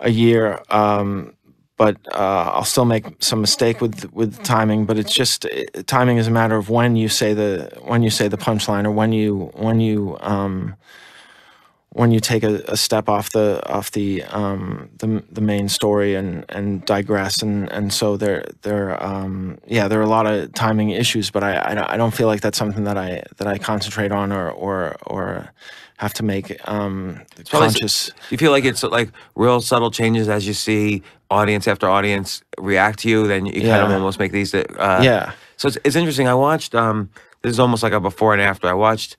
a year. Um, but uh, I'll still make some mistake with with timing. But it's just it, timing is a matter of when you say the when you say the punchline, or when you when you. Um, when you take a, a step off the off the um, the, the main story and, and digress and, and so there there um, yeah there are a lot of timing issues but I, I, don't- I don't feel like that's something that I that I concentrate on or or, or have to make um, conscious You feel like it's like real subtle changes as you see audience after audience react to you. Then you kind of almost make these. Uh, Yeah. So it's, it's interesting. I watched. Um, this is almost like a before and after. I watched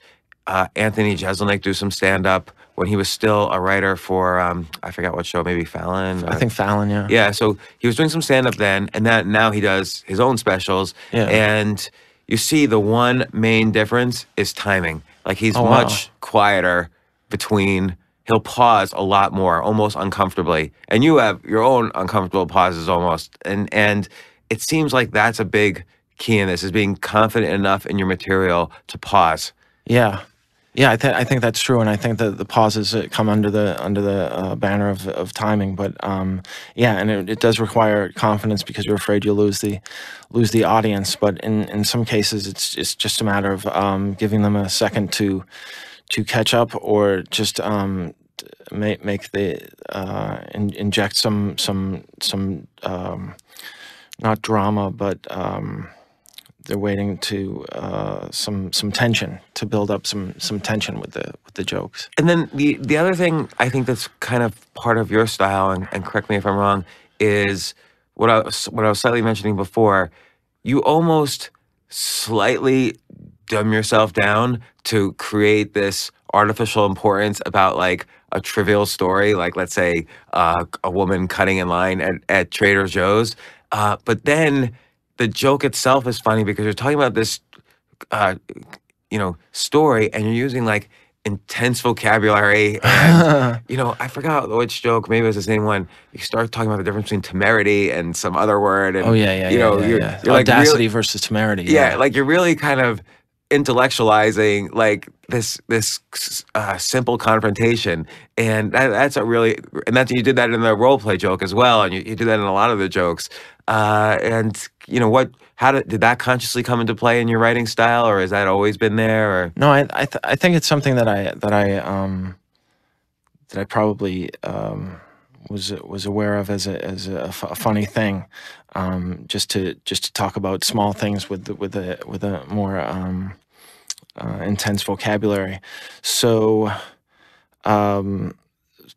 uh, Anthony Jeselnik do some stand up when he was still a writer for um, I forgot what show, maybe Fallon. I think Fallon yeah Yeah, so he was doing some stand up then, and that now he does his own specials. Yeah. And you see the one main difference is timing. Like he's Oh, wow. much quieter between he'll pause a lot more, almost uncomfortably. And you have your own uncomfortable pauses almost. And and it seems like that's a big key in this is being confident enough in your material to pause. Yeah, yeah, I, th- I think that's true, and I think that the pauses come under the under the uh, banner of, of timing. But um, yeah, and it, it does require confidence because you're afraid you'll lose the lose the audience. But in, in some cases, it's it's just a matter of um, giving them a second to to catch up, or just um, make make the uh, in, inject some some some um, not drama, but um, they're waiting to uh, some some tension to build up some some tension with the with the jokes. And then the the other thing I think that's kind of part of your style, and, and correct me if I'm wrong, is what I was what I was slightly mentioning before. You almost slightly dumb yourself down to create this artificial importance about like a trivial story, like let's say uh, a woman cutting in line at, at Trader Joe's. Uh, but then the joke itself is funny because you're talking about this, uh, you know, story, and you're using like intense vocabulary. And, you know, I forgot which joke. Maybe it was the same one. You start talking about the difference between temerity and some other word. And, oh yeah, yeah, you yeah, know, yeah, you're, yeah. you're like audacity really- versus temerity. yeah, like you're really kind of intellectualizing like this this uh, simple confrontation, and that, that's a really and that's you did that in the role play joke as well, and you, you did that in a lot of the jokes. Uh, and you know what? How did did that consciously come into play in your writing style, or has that always been there? Or No, I I, th- I think it's something that I that I um that I probably um was was aware of as a as a, f- a funny thing, um just to just to talk about small things with with a with a more um uh, intense vocabulary. So, um,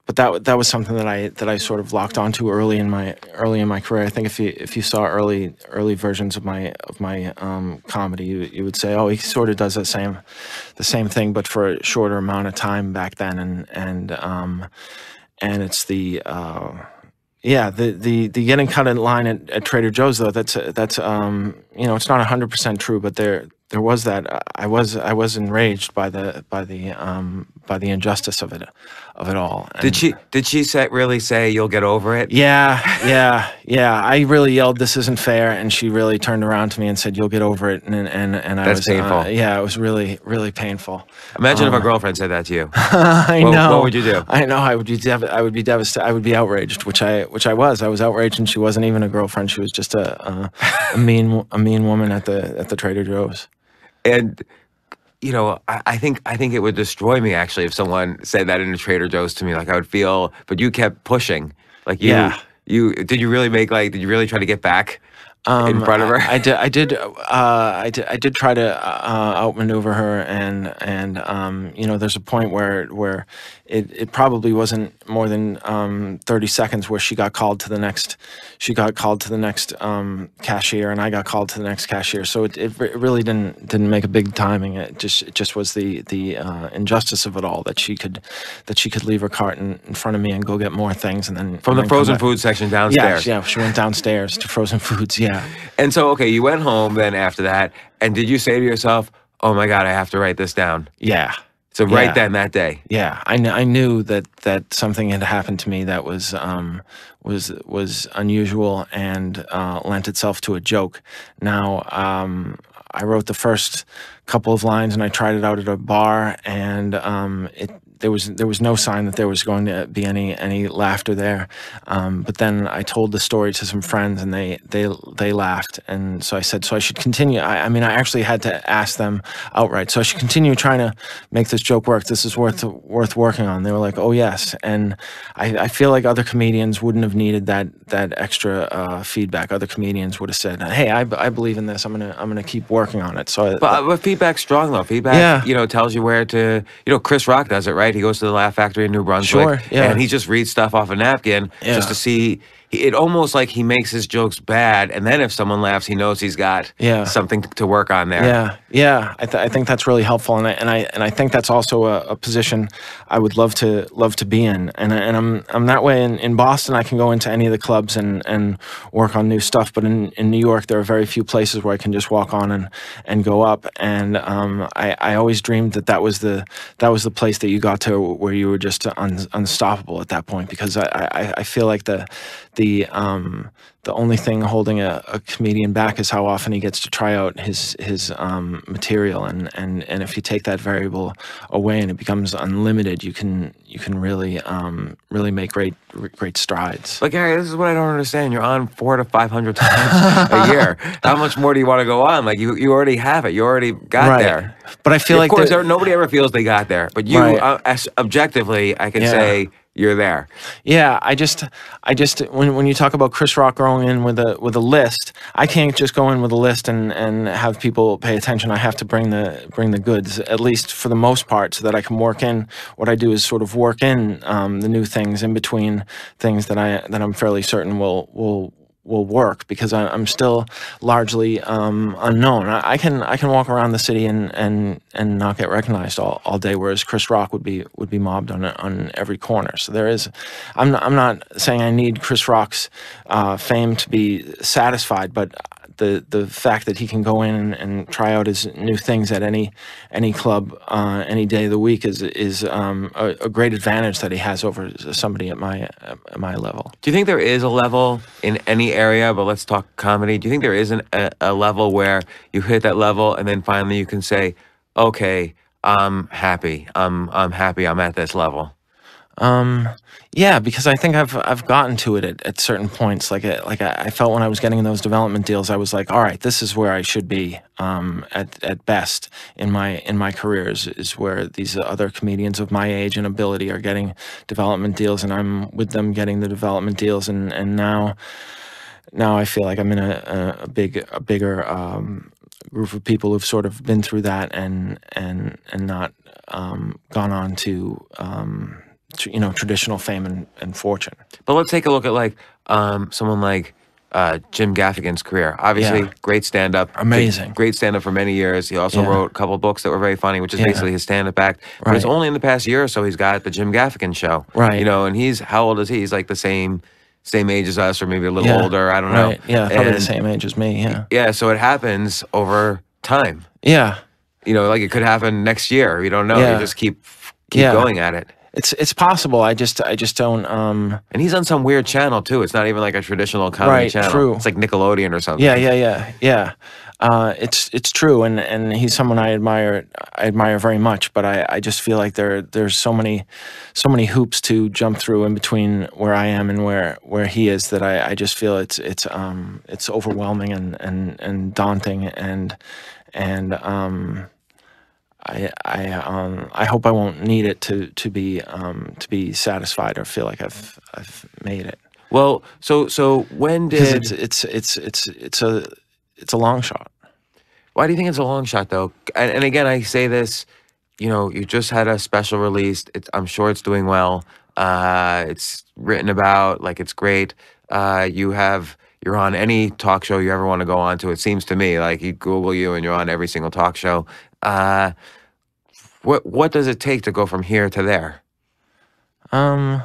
but that that was something that I that I sort of locked onto early in my early in my career. I think if you if you saw early early versions of my of my um, comedy, you, you would say, oh, he sort of does the same the same thing, but for a shorter amount of time back then, and and um, and it's the uh, yeah the the the getting cut in line at, at Trader Joe's though that's that's um, you know it's not hundred percent true, but there there was that uh, I was I was enraged by the by the um, by the injustice of it of it all. did she did she say, really say you'll get over it? yeah, yeah, yeah. I really yelled, "This isn't fair!" And she really turned around to me and said, "You'll get over it." And and and I That's was painful. Uh, yeah, it was really really painful. Imagine if a girlfriend said that to you. I What- know. what would you do? I know. I would be. Dev- I would be devastated. I would be outraged, which I which I was. I was outraged, and she wasn't even a girlfriend. She was just a a, a mean a mean woman at the at the Trader Joe's. and you know I, I think i think it would destroy me actually if someone said that in a trader joe's to me like i would feel but you kept pushing like you Yeah. you did you really make like did you really try to get back in Um, front of her I, I did. I did. Uh, I did. I did try to uh, outmaneuver her, and and um, you know, there's a point where where it, it probably wasn't more than um, 30 seconds where she got called to the next. She got called to the next um, cashier, and I got called to the next cashier. So it, it, it really didn't didn't make a big timing. It just it just was the the uh, injustice of it all that she could that she could leave her cart in, in front of me and go get more things, and then from and the then frozen food section downstairs Yeah, downstairs yeah. She went downstairs to frozen foods. Yeah. and so okay you went home then after that and did you say to yourself oh my god i have to write this down Yeah. So right Yeah. then that day Yeah, I, kn- I knew that, that something had happened to me that was um, was was unusual and uh, lent itself to a joke. Now, um, I wrote the first couple of lines and I tried it out at a bar, and um, it there was there was no sign that there was going to be any any laughter there. Um, but then I told the story to some friends, and they they they laughed, and so I said, so I should continue. I, I mean, I actually had to ask them outright. So I should continue trying to make this joke work. This is worth worth working on. They were like, oh yes, and I, I feel like other comedians wouldn't have needed that that extra uh, feedback. Other comedians would have said, hey, I, I believe in this. I'm gonna I'm gonna keep working on it. So I- but, but feedback's strong though feedback Yeah. you know tells you where to you know chris rock does it right he goes to the laugh factory in new brunswick Sure, yeah. and he just reads stuff off a napkin Yeah. just to see it almost like he makes his jokes bad and then if someone laughs he knows he's got Yeah. something to work on there Yeah, yeah. I, th- I think that's really helpful, and I and I and I think that's also a, a position I would love to love to be in. And I- and I'm I'm that way in, in Boston. I can go into any of the clubs and, and work on new stuff. But in, in New York, there are very few places where I can just walk on and, and go up. And um, I, I always dreamed that that was the that was the place that you got to where you were just un, unstoppable at that point. Because I, I, I feel like the the um, the only thing holding a, a comedian back is how often he gets to try out his his um, material, and, and and if you take that variable away and it becomes unlimited, you can you can really um, really make great great strides. But Gary, this is what I don't understand. You're on four to five hundred times a year. How much more do you want to go on? Like you, you already have it. You already got right. there. But I feel of like course, there, nobody ever feels they got there. But you, Right. uh, as objectively, I can Yeah. say you're there. Yeah, I just, I just, when, when you talk about Chris Rock going in with a with a list, I can't just go in with a list and, and have people pay attention. I have to bring the bring the goods, at least for the most part, so that I can work in. What I do is sort of work in um, the new things in between things that I that I'm fairly certain will will will work because I, I'm still largely um, unknown. I, I can I can walk around the city and and and not get recognized all, all day, whereas Chris Rock would be would be mobbed on on every corner. So there is, I'm not, I'm not saying I need Chris Rock's uh, fame to be satisfied, but the the fact that he can go in and, and try out his new things at any any club uh, any day of the week is is um, a, a, great advantage that he has over somebody at my at my level. Do you think there is a level in any area? But let's talk comedy. Do you think there is an, a, a level where you hit that level and then finally you can say, okay, I'm happy. I'm I'm happy. I'm at this level. Um, yeah, because I think I've I've gotten to it at, at certain points. Like a, like I, felt when I was getting those development deals, I was like, all right, this is where I should be um, at at best in my in my career is, where these other comedians of my age and ability are getting development deals, and I'm with them getting the development deals, and and now now I feel like I'm in a, a, a big a bigger um, group of people who've sort of been through that and and and not um, gone on to um, you know traditional fame and, and fortune. But let's take a look at like um, someone like uh, Jim Gaffigan's career. Obviously, yeah. great stand up. Amazing. Great stand up for many years. He also yeah. wrote a couple books that were very funny, which is yeah. basically his stand up act. But right. it's only in the past year or so he's got the Jim Gaffigan show. Right. You know, and he's, how old is he? He's like the same same age as us or maybe a little older. I don't know. Right. Yeah, probably and, the same age as me. Yeah. Yeah. So it happens over time. Yeah. You know, like it could happen next year. You don't know. You just keep keep going at it. It's it's possible. I just I just don't. Um, and he's on some weird channel too. It's not even like a traditional comedy right, channel. True. It's like Nickelodeon or something. Yeah, yeah, yeah, yeah. Uh, it's it's true, and, and he's someone I admire I admire very much. But I, I just feel like there there's so many so many hoops to jump through in between where I am and where where he is that I, I just feel it's it's um it's overwhelming and and and daunting and and um I I um I hope I won't need it to to be um to be satisfied or feel like I've I've made it. Well, so so when did it's it's it's it's it's a it's a long shot. Why do you think it's a long shot though? And, and again, I say this, you know, you just had a special release. It's, I'm sure it's doing well. Uh, it's written about, like it's great. Uh, you have you're on any talk show you ever want to go on to. It seems to me like you Google you and you're on every single talk show. Uh, what what does it take to go from here to there? Um,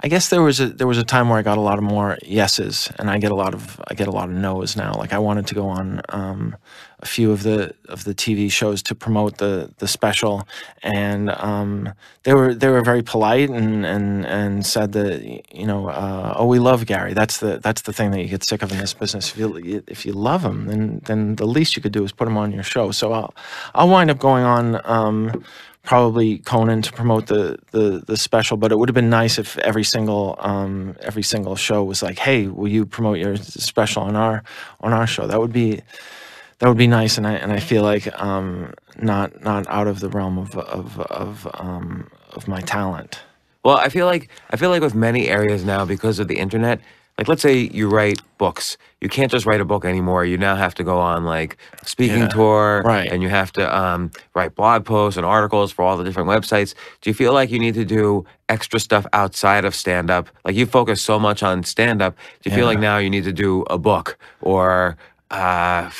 I guess there was a there was a time where I got a lot of more yeses, and I get a lot of I get a lot of no's now. Like I wanted to go on um, a few of the of the TV shows to promote the the special, and um, they were they were very polite and and and said that you know uh, oh we love Gary. That's the that's the thing that you get sick of in this business. If you if you love him, then then the least you could do is put him on your show. So I'll I'll wind up going on. Um, probably Conan to promote the, the the special, but it would have been nice if every single um, every single show was like, "Hey, will you promote your special on our on our show?" That would be that would be nice, and I and I feel like um, not not out of the realm of of of um, of my talent. Well, I feel like I feel like with many areas now because of the internet, like let's say you write books you can't just write a book anymore you now have to go on like speaking yeah, tour right and you have to um, write blog posts and articles for all the different websites do you feel like you need to do extra stuff outside of stand up like you focus so much on stand up do you yeah. feel like now you need to do a book or uh,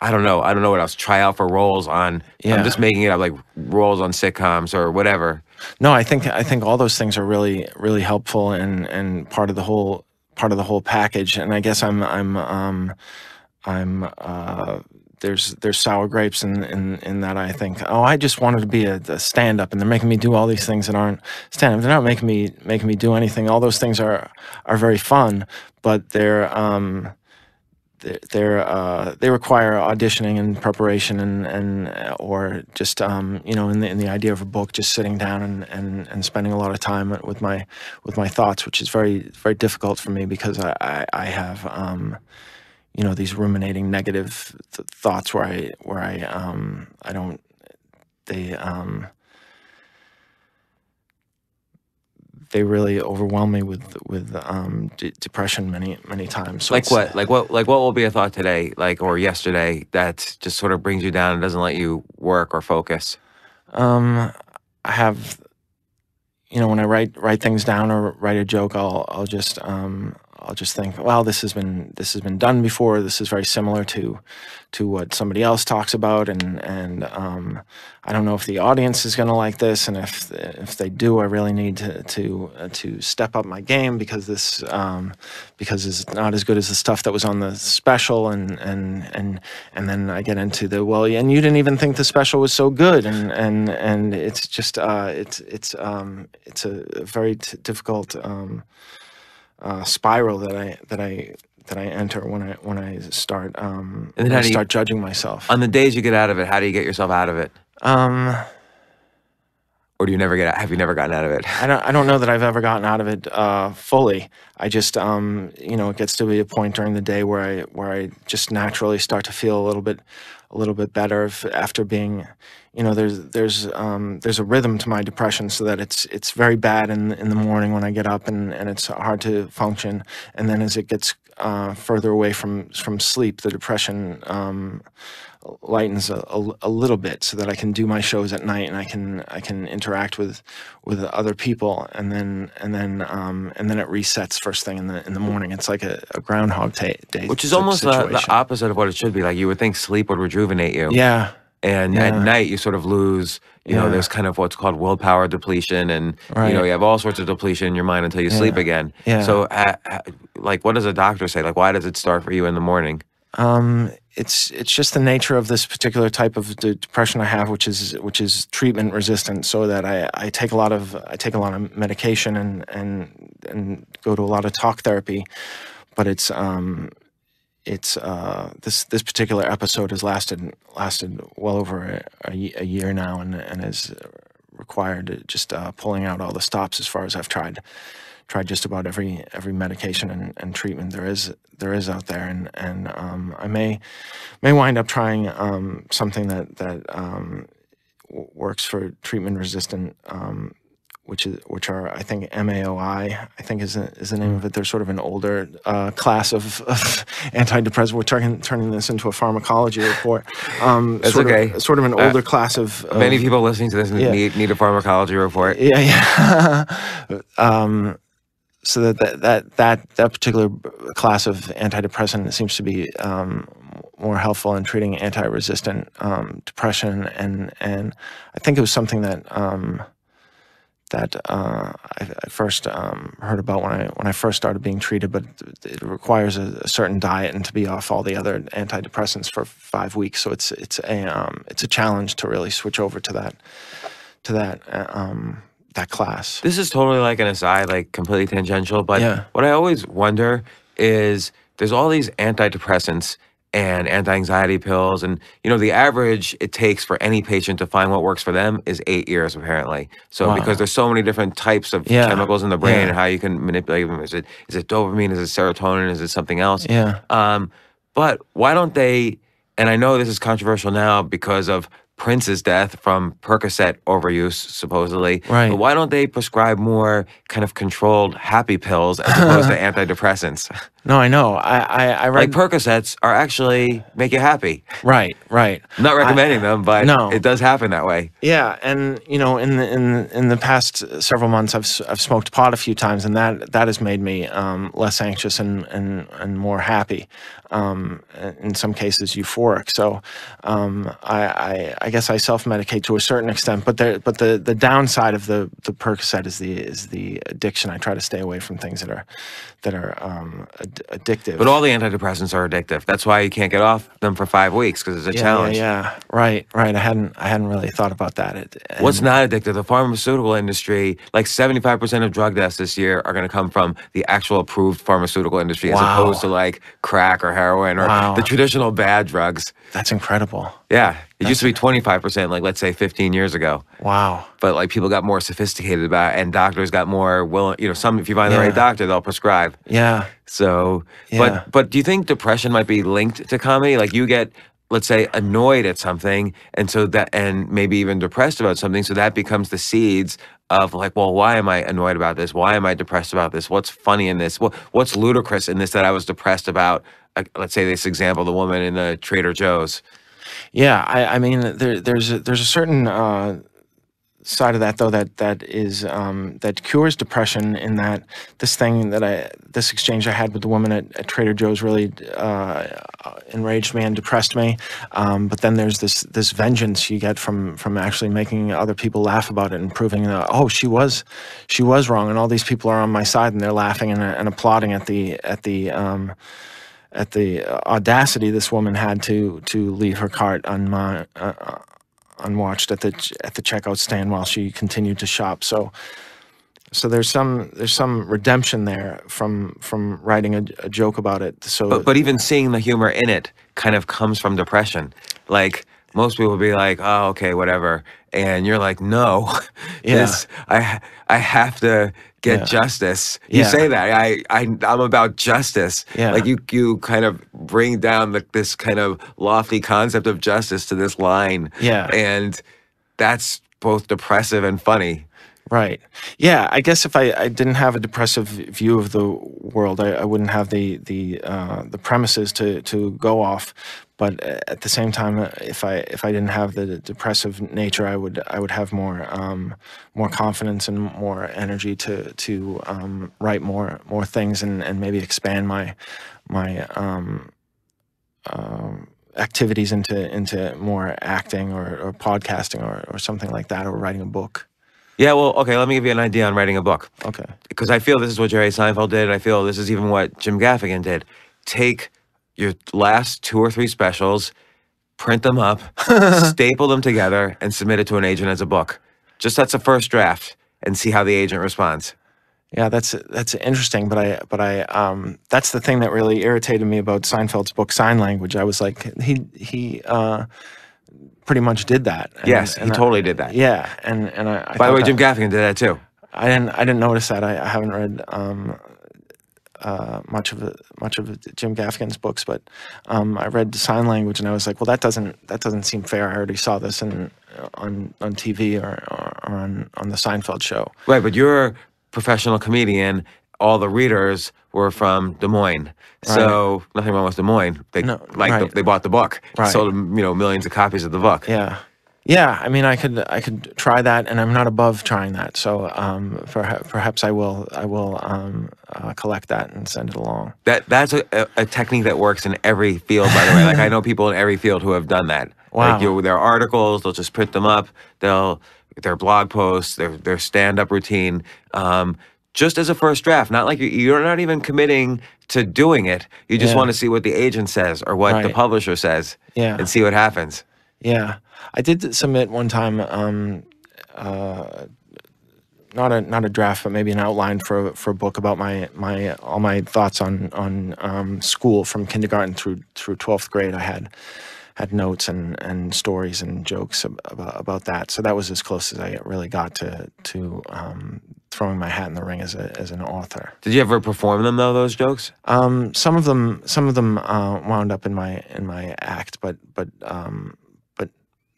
I don't know. I don't know what else. Try out for roles on. Yeah. I'm just making it up, like roles on sitcoms or whatever. No, I think I think all those things are really really helpful and and part of the whole part of the whole package. And I guess I'm I'm um, I'm uh, there's there's sour grapes in, in in that I think oh I just wanted to be a, a stand up and they're making me do all these things that aren't stand up. They're not making me making me do anything. All those things are are very fun, but they're um, they're uh, they require auditioning and preparation and and uh, or just um, you know in the in the idea of a book just sitting down and, and and spending a lot of time with my with my thoughts which is very very difficult for me because I I, I have um, you know these ruminating negative th thoughts where I where I um, I don't they um, they really overwhelm me with with um, depression many many times. So like what? Like what? Like what will be a thought today, like or yesterday, that just sort of brings you down and doesn't let you work or focus? Um, I have, you know, when I write write things down or write a joke, I'll I'll just um, I'll just think, well, this has been this has been done before. This is very similar to to what somebody else talks about, and and um, I don't know if the audience is going to like this, and if if they do, I really need to to uh, to step up my game because this um, because it's not as good as the stuff that was on the special, and and and and then I get into the well, and you didn't even think the special was so good, and and and it's just uh, it's it's um, it's a very difficult um, uh, spiral that I that I that I enter when I when I start um, And then I do you- start judging myself. On the days you get out of it, how do you get yourself out of it? Um, Or do you never get out? Have you never gotten out of it? I don't I don't know that I've ever gotten out of it uh, fully. I just um, you know it gets to be a point during the day where I where I just naturally start to feel a little bit a little bit better if, after being you know there's there's um, there's a rhythm to my depression so that it's it's very bad in in the morning when I get up and, and it's hard to function and then as it gets uh, further away from from sleep the depression um, lightens a, a, a little bit so that I can do my shows at night and I can I can interact with with other people and then and then um, and then it resets first thing in the in the morning. It's like a, a groundhog day, Which is almost the, the opposite of what it should be. Like you would think sleep would rejuvenate you. yeah And at night you sort of lose, you know, there's kind of what's called willpower depletion. And, you know, you have all sorts of depletion in your mind until you sleep again. Yeah. So, uh, like, what does a doctor say? Like, why does it start for you in the morning? Um, it's it's just the nature of this particular type of de- depression I have, which is which is treatment resistant. So that I, I take a lot of I take a lot of medication and and and go to a lot of talk therapy, but it's um, it's uh, this this particular episode has lasted lasted well over a, a, year now, and and has required just uh, pulling out all the stops as far as I've tried tried just about every every medication and, and treatment there is there is out there. And and um, I may may wind up trying um, something that that um, works for treatment resistant um, which is which are I think MAOI I think is the, is the name of it they're sort of an older uh, class of, of antidepressant we're turning turning this into a pharmacology report um, That's sort okay. of, sort of an Uh, older class of, of Many people listening to this yeah. need, need a pharmacology report. yeah, yeah. um, so that, that that that that particular class of antidepressant seems to be um, more helpful in treating anti-resistant um, depression, and and I think it was something that um, that uh, I, I first um, heard about when I when I first started being treated. But it requires a, a certain diet and to be off all the other antidepressants for five weeks. So it's it's a um, it's a challenge to really switch over to that to that uh, um, that class. This is totally like an aside, like completely tangential. But Yeah. what I always wonder is there's all these antidepressants and anti-anxiety pills, and you know the average it takes for any patient to find what works for them is eight years apparently. So Wow. because there's so many different types of Yeah. chemicals in the brain Yeah. and how you can manipulate them. Is it is it dopamine? Is it serotonin? Is it something else? Yeah. Um, but why don't they? And I know this is controversial now because of Prince's death from Percocet overuse, supposedly. Right. But why don't they prescribe more kind of controlled happy pills as opposed to antidepressants? No, I know. I I, I Like Percocets are actually make you happy. right, right. I'm not recommending them, but no. it does happen that way. Yeah, and you know, in the in in the past several months, I've I've smoked pot a few times, and that that has made me um, less anxious and and and more happy. Um, in some cases, euphoric. So, um, I, I I guess I self medicate to a certain extent, but the but the the downside of the the Percocet is the is the addiction. I try to stay away from things that are that are um, ad- addictive. But all the antidepressants are addictive. That's why you can't get off them for five weeks because it's a yeah, challenge. Yeah, yeah, right, right. I hadn't I hadn't really thought about that. It, What's not addictive? The pharmaceutical industry, like 75% of drug deaths this year are going to come from the actual approved pharmaceutical industry as opposed to like crack or heroin or Wow. the traditional bad drugs. That's incredible. Yeah. It used to be 25%, like let's say 15 years ago. Wow. But like people got more sophisticated about it and doctors got more willing, you know, some, if you find the right doctor, they'll prescribe. Yeah. So, Yeah. but but do you think depression might be linked to comedy? Like you get, let's say, annoyed at something, and so that, and maybe even depressed about something, so that becomes the seeds of like, well, why am I annoyed about this? Why am I depressed about this? What's funny in this? What what's ludicrous in this that I was depressed about? Like, let's say this example, the woman in the Trader Joe's. Yeah, I, I mean, there, there's a, there's a certain uh, side of that though that that is um, that cures depression in that this thing that I this exchange I had with the woman at, at Trader Joe's really uh, enraged me and depressed me. Um, but then there's this this vengeance you get from from actually making other people laugh about it and proving that oh she was she was wrong and all these people are on my side and they're laughing and, and applauding at the at the um, at the audacity this woman had to to leave her cart on my. Uh, unwatched at the at the checkout stand while she continued to shop. So so there's some there's some redemption there from from writing a, a joke about it. So but, but even seeing the humor in it kind of comes from depression. Like most people will be like, "Oh, okay, whatever," and you're like, "No, yeah. this I I have to get Yeah. justice." You Yeah. say that I I I'm about justice. Yeah. Like you you kind of bring down the, this kind of lofty concept of justice to this line. Yeah. and that's both depressive and funny. Right. Yeah. I guess if I, I didn't have a depressive view of the world, I, I wouldn't have the the uh, the premises to to go off. But uh, at the same time, uh, if I if I didn't have the depressive nature, I would I would have more um, more confidence and more energy to to um, write more more things and, and maybe expand my my um, um, activities into into more acting or, or podcasting or, or something like that or writing a book. Yeah, well, okay, let me give you an idea on writing a book. Okay. because I feel this is what Jerry Seinfeld did, and I feel this is even what Jim Gaffigan did. Take your last two or three specials, print them up, staple them together, and submit it to an agent as a book. Just that's a first draft, and see how the agent responds. Yeah, that's that's interesting, but I but I um that's the thing that really irritated me about Seinfeld's book SeinLanguage. I was like he he uh pretty much did that. And- yes, he I- totally did that. yeah, and and I, I By the way, that- Jim Gaffigan did that too. I didn't I didn't notice that. I, I haven't read um uh, much of it, much of Jim Gaffigan's books, but um, I read SeinLanguage, and I was like, "Well, that doesn't that doesn't seem fair. I already saw this in on on TV or, or, or on on the Seinfeld show." Right, but you're a professional comedian. All the readers were from Des Moines, so nothing wrong with Des Moines. They No, like the, they bought the book, Right. sold you know millions of copies of the book. Yeah. Yeah, I mean, I could I could try that, and I'm not above trying that. So um, perhaps, perhaps I will I will um, uh, collect that and send it along. That that's a, a, a technique that works in every field. By the way, like I know people in every field who have done that. Wow. Like you, their articles, they'll just print them up. They'll their blog posts, their their stand up routine, um, just as a first draft. Not like you're, you're not even committing to doing it. You just Yeah. want to see what the agent says or what the publisher says, Yeah. and see what happens. Yeah, I did submit one time, um, uh, not a not a draft, but maybe an outline for for a book about my my all my thoughts on on um, school from kindergarten through through twelfth grade. I had had notes and and stories and jokes ab- about about that. So that was as close as I really got to to um, throwing my hat in the ring as a as an author. Did you ever perform them though? Those jokes? Um, some of them, some of them uh, wound up in my in my act, but but um, but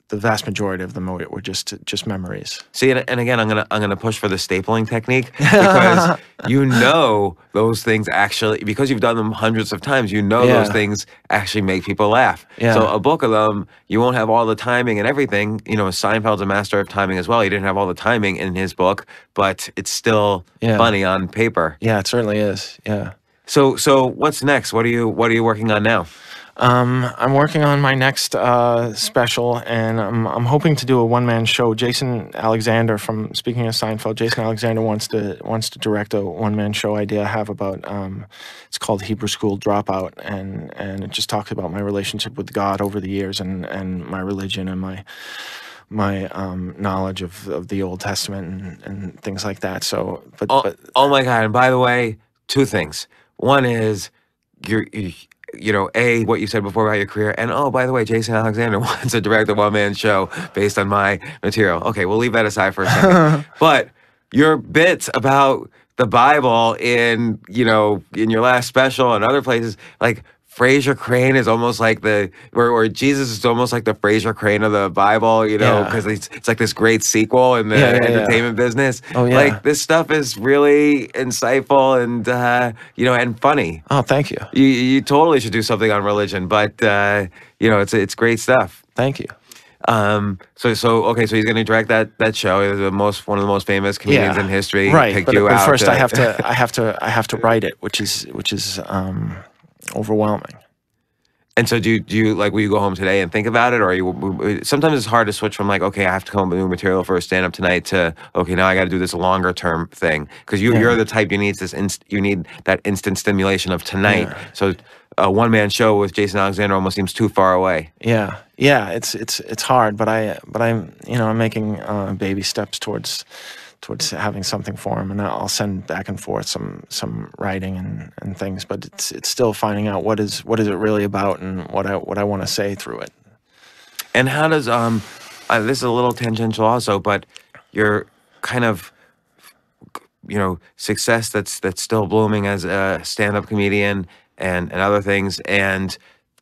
the vast majority of them were, were just just memories. See, and, and again, I'm gonna I'm gonna push for the stapling technique because you know those things actually because you've done them hundreds of times. You know those things actually make people laugh. Yeah. So a book of them, you won't have all the timing and everything. You know, Seinfeld's a master of timing as well. He didn't have all the timing in his book, but it's still Yeah. funny on paper. Yeah, it certainly is. Yeah. So so what's next? What are you what are you working on now? Um, I'm working on my next uh, special, and I'm, I'm hoping to do a one man show. Jason Alexander from speaking of Seinfeld, Jason Alexander wants to wants to direct a one man show idea I have about. Um, it's called Hebrew School Dropout, and and it just talks about my relationship with God over the years, and and my religion and my my um, knowledge of, of the Old Testament and, and things like that. So, but, Oh, but oh my god! And by the way, two things. One is you're, you, you know, a what you said before about your career, and oh, by the way, Jason Alexander wants to direct a one man show based on my material. Okay, we'll leave that aside for a second. but your bits about the Bible in you know in your last special and other places like. Frasier Crane is almost like the, or, or Jesus is almost like the Frasier Crane of the Bible, you know, Yeah. because it's, it's like this great sequel in the Yeah, yeah, yeah. entertainment business. Oh, yeah. Like this stuff is really insightful and uh, you know and funny. oh, thank you, You you totally should do something on religion, but uh, you know it's it's great stuff. thank you. Um, so so okay, so he's going to direct that that show. He's the most one of the most famous comedians in history. Right. But, you but first, to- I have to I have to I have to write it, which is which is um, overwhelming. And so do you, do you like will you go home today and think about it, or are you? Sometimes it's hard to switch from like okay, I have to come up with new material for a stand up tonight to okay, now I got to do this longer term thing because you you're the type you need this inst- you need that instant stimulation of tonight. Yeah. So a one man show with Jason Alexander almost seems too far away. Yeah, yeah, it's it's it's hard, but I but I'm you know I'm making uh, baby steps towards towards having something for him, and I'll send back and forth some some writing and, and things, but it's it's still finding out what is what is it really about and what I what I want to say through it. And how does um, uh, this is a little tangential also, but your kind of you know success that's that's still blooming as a stand-up comedian and and other things, and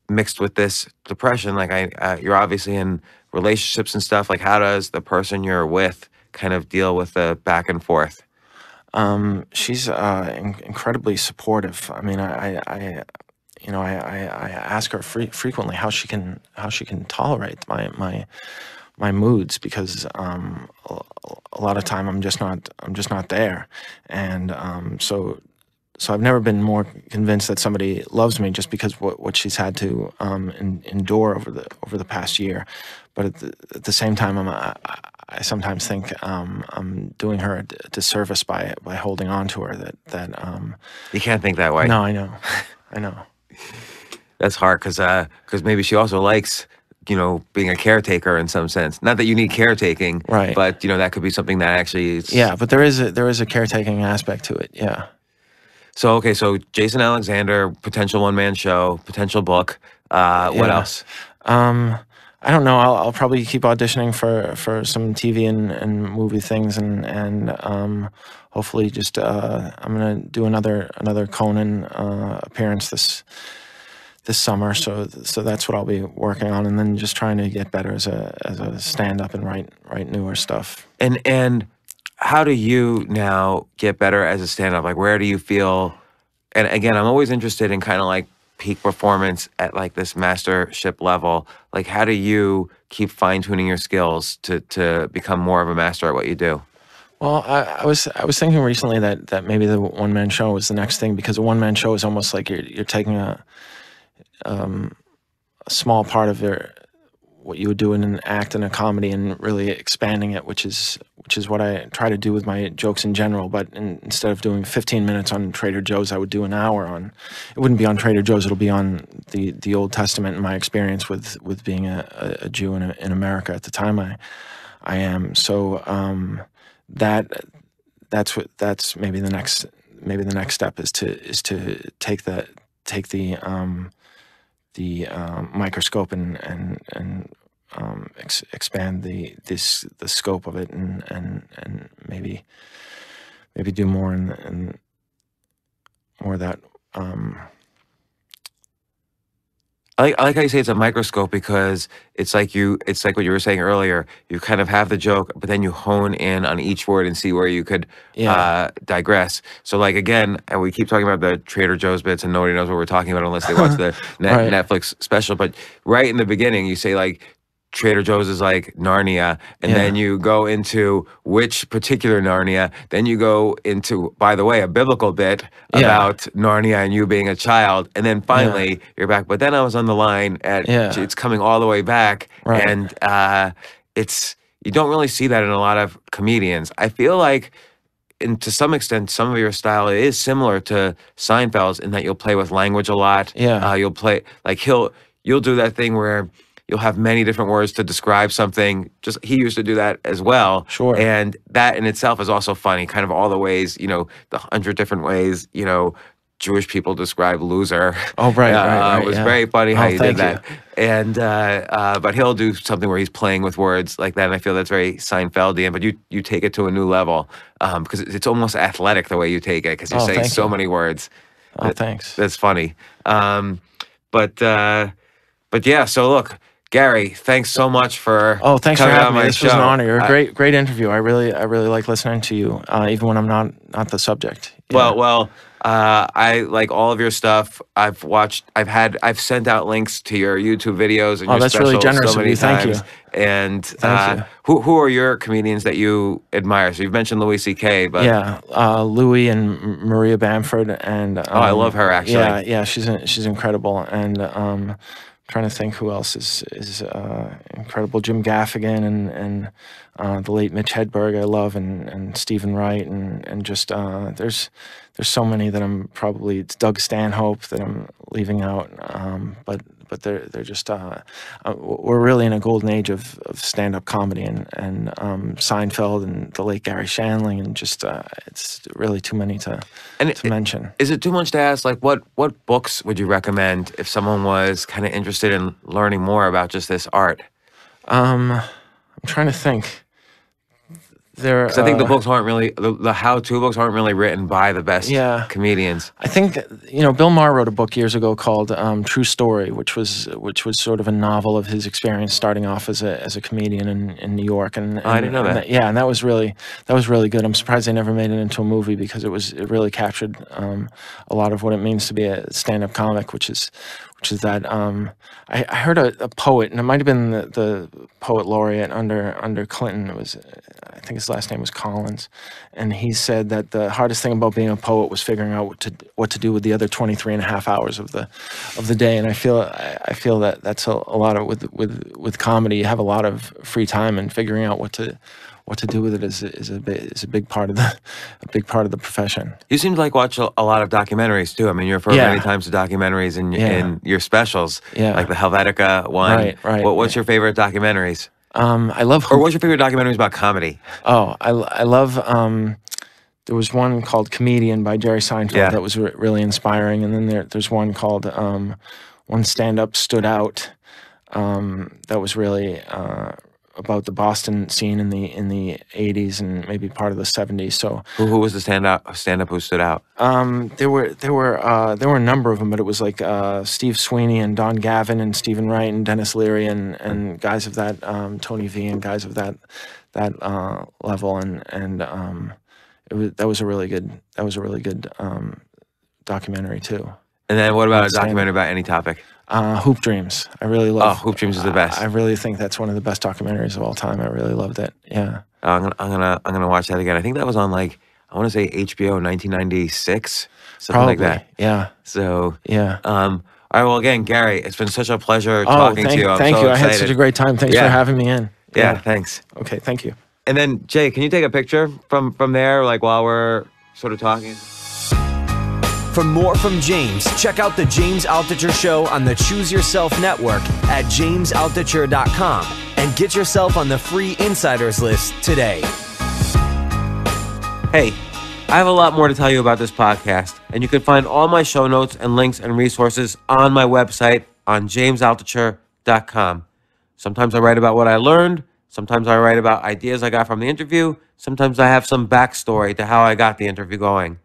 mixed with this depression, like I, uh, you're obviously in relationships and stuff. Like, how does the person you're with kind of deal with the back and forth? Um, she's uh, in- incredibly supportive. I mean, I, I, you know, I, I, I ask her fre- frequently how she can how she can tolerate my my my moods because um, a, lot of time I'm just not I'm just not there, and um, so so I've never been more convinced that somebody loves me just because what, what she's had to um, en- endure over the over the past year. But at the, at the same time, I'm, sometimes think um, I'm doing her a disservice by by holding on to her. That that um, You can't think that way. no, I know, I know. That's hard because because maybe she also likes you know being a caretaker in some sense. Not that you need caretaking, Right. But you know that could be something that actually is, Yeah, but there is a, there is a caretaking aspect to it. Yeah. So okay, so Jason Alexander, potential one man show, potential book. Uh, What else? Um, I don't know. I'll, I'll probably keep auditioning for, for some TV and, and movie things, and and um, hopefully just uh, I'm gonna do another another Conan uh, appearance this this summer. So so that's what I'll be working on, and then just trying to get better as a as a stand up and write write newer stuff. And and how do you now get better as a stand up? Like where do you feel? And again, I'm always interested in kind of like peak performance at like this mastership level. Like how do you keep fine tuning your skills to to become more of a master at what you do? Well, I, I was I was thinking recently that that maybe the one man show was the next thing because a one man show is almost like you're you're taking a um, a small part of your what you would do in an act in a comedy and really expanding it, which is which is what I try to do with my jokes in general. But in, instead of doing 15 minutes on Trader Joe's, I would do an hour on. It wouldn't be on Trader Joe's. It'll be on the the Old Testament and my experience with with being a, a, a Jew in, in America at the time. I I am so. Um, that that's what that's maybe the next maybe the next step is to is to take the take the um, the um, microscope and and and um, ex- expand the this the scope of it and and and maybe maybe do more and and more of that um, I like, I like how you say it's a microscope because it's like you it's like what you were saying earlier. You kind of have the joke, but then you hone in on each word and see where you could Yeah. uh, digress. So like again, and we keep talking about the Trader Joe's bits, and nobody knows what we're talking about unless they watch the net, Right. Netflix special. But right in the beginning, you say like. Trader Joe's is like Narnia, and Yeah. then you go into which particular Narnia. Then you go into, by the way, a biblical bit Yeah. about Narnia and you being a child, and then finally you're back. But then I was on the line at Yeah. it's coming all the way back, Right. and uh, it's you don't really see that in a lot of comedians. I feel like, and to some extent, some of your style is similar to Seinfeld's in that you'll play with language a lot. Yeah. uh, you'll play like he'll you'll do that thing where. You'll have many different words to describe something. Just he used to do that as well. Sure. And that in itself is also funny. Kind of all the ways, you know, the hundred different ways, you know, Jewish people describe loser. Oh, right, Uh, right, right, It was yeah. very funny how Oh, you did that. you. And uh, uh, but he'll do something where he's playing with words like that, and I feel that's very Seinfeldian. But you you take it to a new level um, because it's it's almost athletic the way you take it because you're Oh, saying so you. many words. oh thanks That's funny. Um, but uh, but yeah. So look, Gary, thanks so much for Oh, thanks for having me. my This show. was an honor. You're a great, great interview. I really, I really like listening to you, uh, even when I'm not not the subject. Yeah. Well, well, Uh, I like all of your stuff. I've watched. I've had. I've sent out links to your YouTube videos and Oh, your that's really generous so of you. Thank you. times. And Thank uh, you. who who are your comedians that you admire? So you've mentioned Louis C.K., but yeah, uh, Louis and Maria Bamford, and um, Oh, I love her, actually. Yeah, yeah, she's she's incredible, and um, trying to think who else is is uh, incredible. Jim Gaffigan and and uh, the late Mitch Hedberg, I love, and and Steven Wright, and and just uh, there's there's so many that I'm probably it's Doug Stanhope that I'm leaving out, um, but but they're they're just uh, uh, we're really in a golden age of, of stand up comedy and and um, Seinfeld and the late Garry Shandling and just uh, it's really too many to And it- to mention. Is it too much to ask? Like, what what books would you recommend if someone was kind of interested in learning more about just this art? Um, I'm trying to think. There, Because I think the uh, books aren't really the, the how-to books aren't really written by the best Yeah. comedians. I think you know Bill Maher wrote a book years ago called um, True Story, which was which was sort of a novel of his experience starting off as a as a comedian in, in New York. And, and Oh, I didn't know and that. Yeah, and that was really that was really good. I'm surprised they never made it into a movie because it was it really captured um, a lot of what it means to be a stand-up comic, which is which is that um, I, I heard a, a poet, and it might have been the, the poet laureate under under Clinton. It was I think his last name was Collins, and he said that the hardest thing about being a poet was figuring out what to what to do with the other 23 and a half hours of the of the day. And I feel I, I feel that that's a, a lot of with with with comedy. You have a lot of free time, and figuring out what to what to do with it is is a big, is a big part of the a big part of the profession. You seem to like watch a, a lot of documentaries too. I mean, you refer Yeah. many times to documentaries in Yeah. in your specials, Yeah. like the Helvetica one. Right, right, What, what's right. your favorite documentaries, Um, I love or what's your favorite documentaries about comedy? Oh, I, I love. Um, there was one called Comedian by Jerry Seinfeld Yeah. that was re- really inspiring, and then there, there's one called um, When Stand Up Stood Out um, that was really uh, about the Boston scene in the in the 80s and maybe part of the 70s. So Who, who was the stand up stand up who stood out? um, there were there were uh, there were a number of them, but it was like uh, Steve Sweeney and Don Gavin and Steven Wright and Denis Leary and, and guys of that um, Tony V and guys of that that uh, level and and um, it was that was a really good that was a really good um, documentary too. And then what about a documentary about any topic? Uh, Hoop Dreams, I really love. Oh. Hoop Dreams is the best. I, I really think that's one of the best documentaries of all time. I really loved it. Yeah. Oh, I'm gonna I'm gonna I'm gonna watch that again. I think that was on like I want to say HBO 1996, something Probably. like that. Yeah. So, Yeah. um, all right. Well, again, Gary, it's been such a pleasure Oh, talking thank, to you. I'm thank so you. I had such a great time. Thanks Yeah. for having me in. Yeah, thanks. Okay. Thank you. And then Jay, can you take a picture from from there, like while we're sort of talking? For more from James, check out the James Altucher Show on the Choose Yourself Network at jamesaltucher.com and get yourself on the free insiders list today. Hey, I have a lot more to tell you about this podcast, and you can find all my show notes and links and resources on my website on jamesaltucher.com. Sometimes I write about what I learned, sometimes I write about ideas I got from the interview, sometimes I have some backstory to how I got the interview going.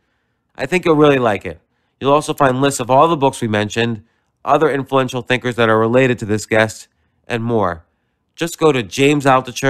I think you'll really like it. You'll also find lists of all the books we mentioned, other influential thinkers that are related to this guest, and more. Just go to James Altucher.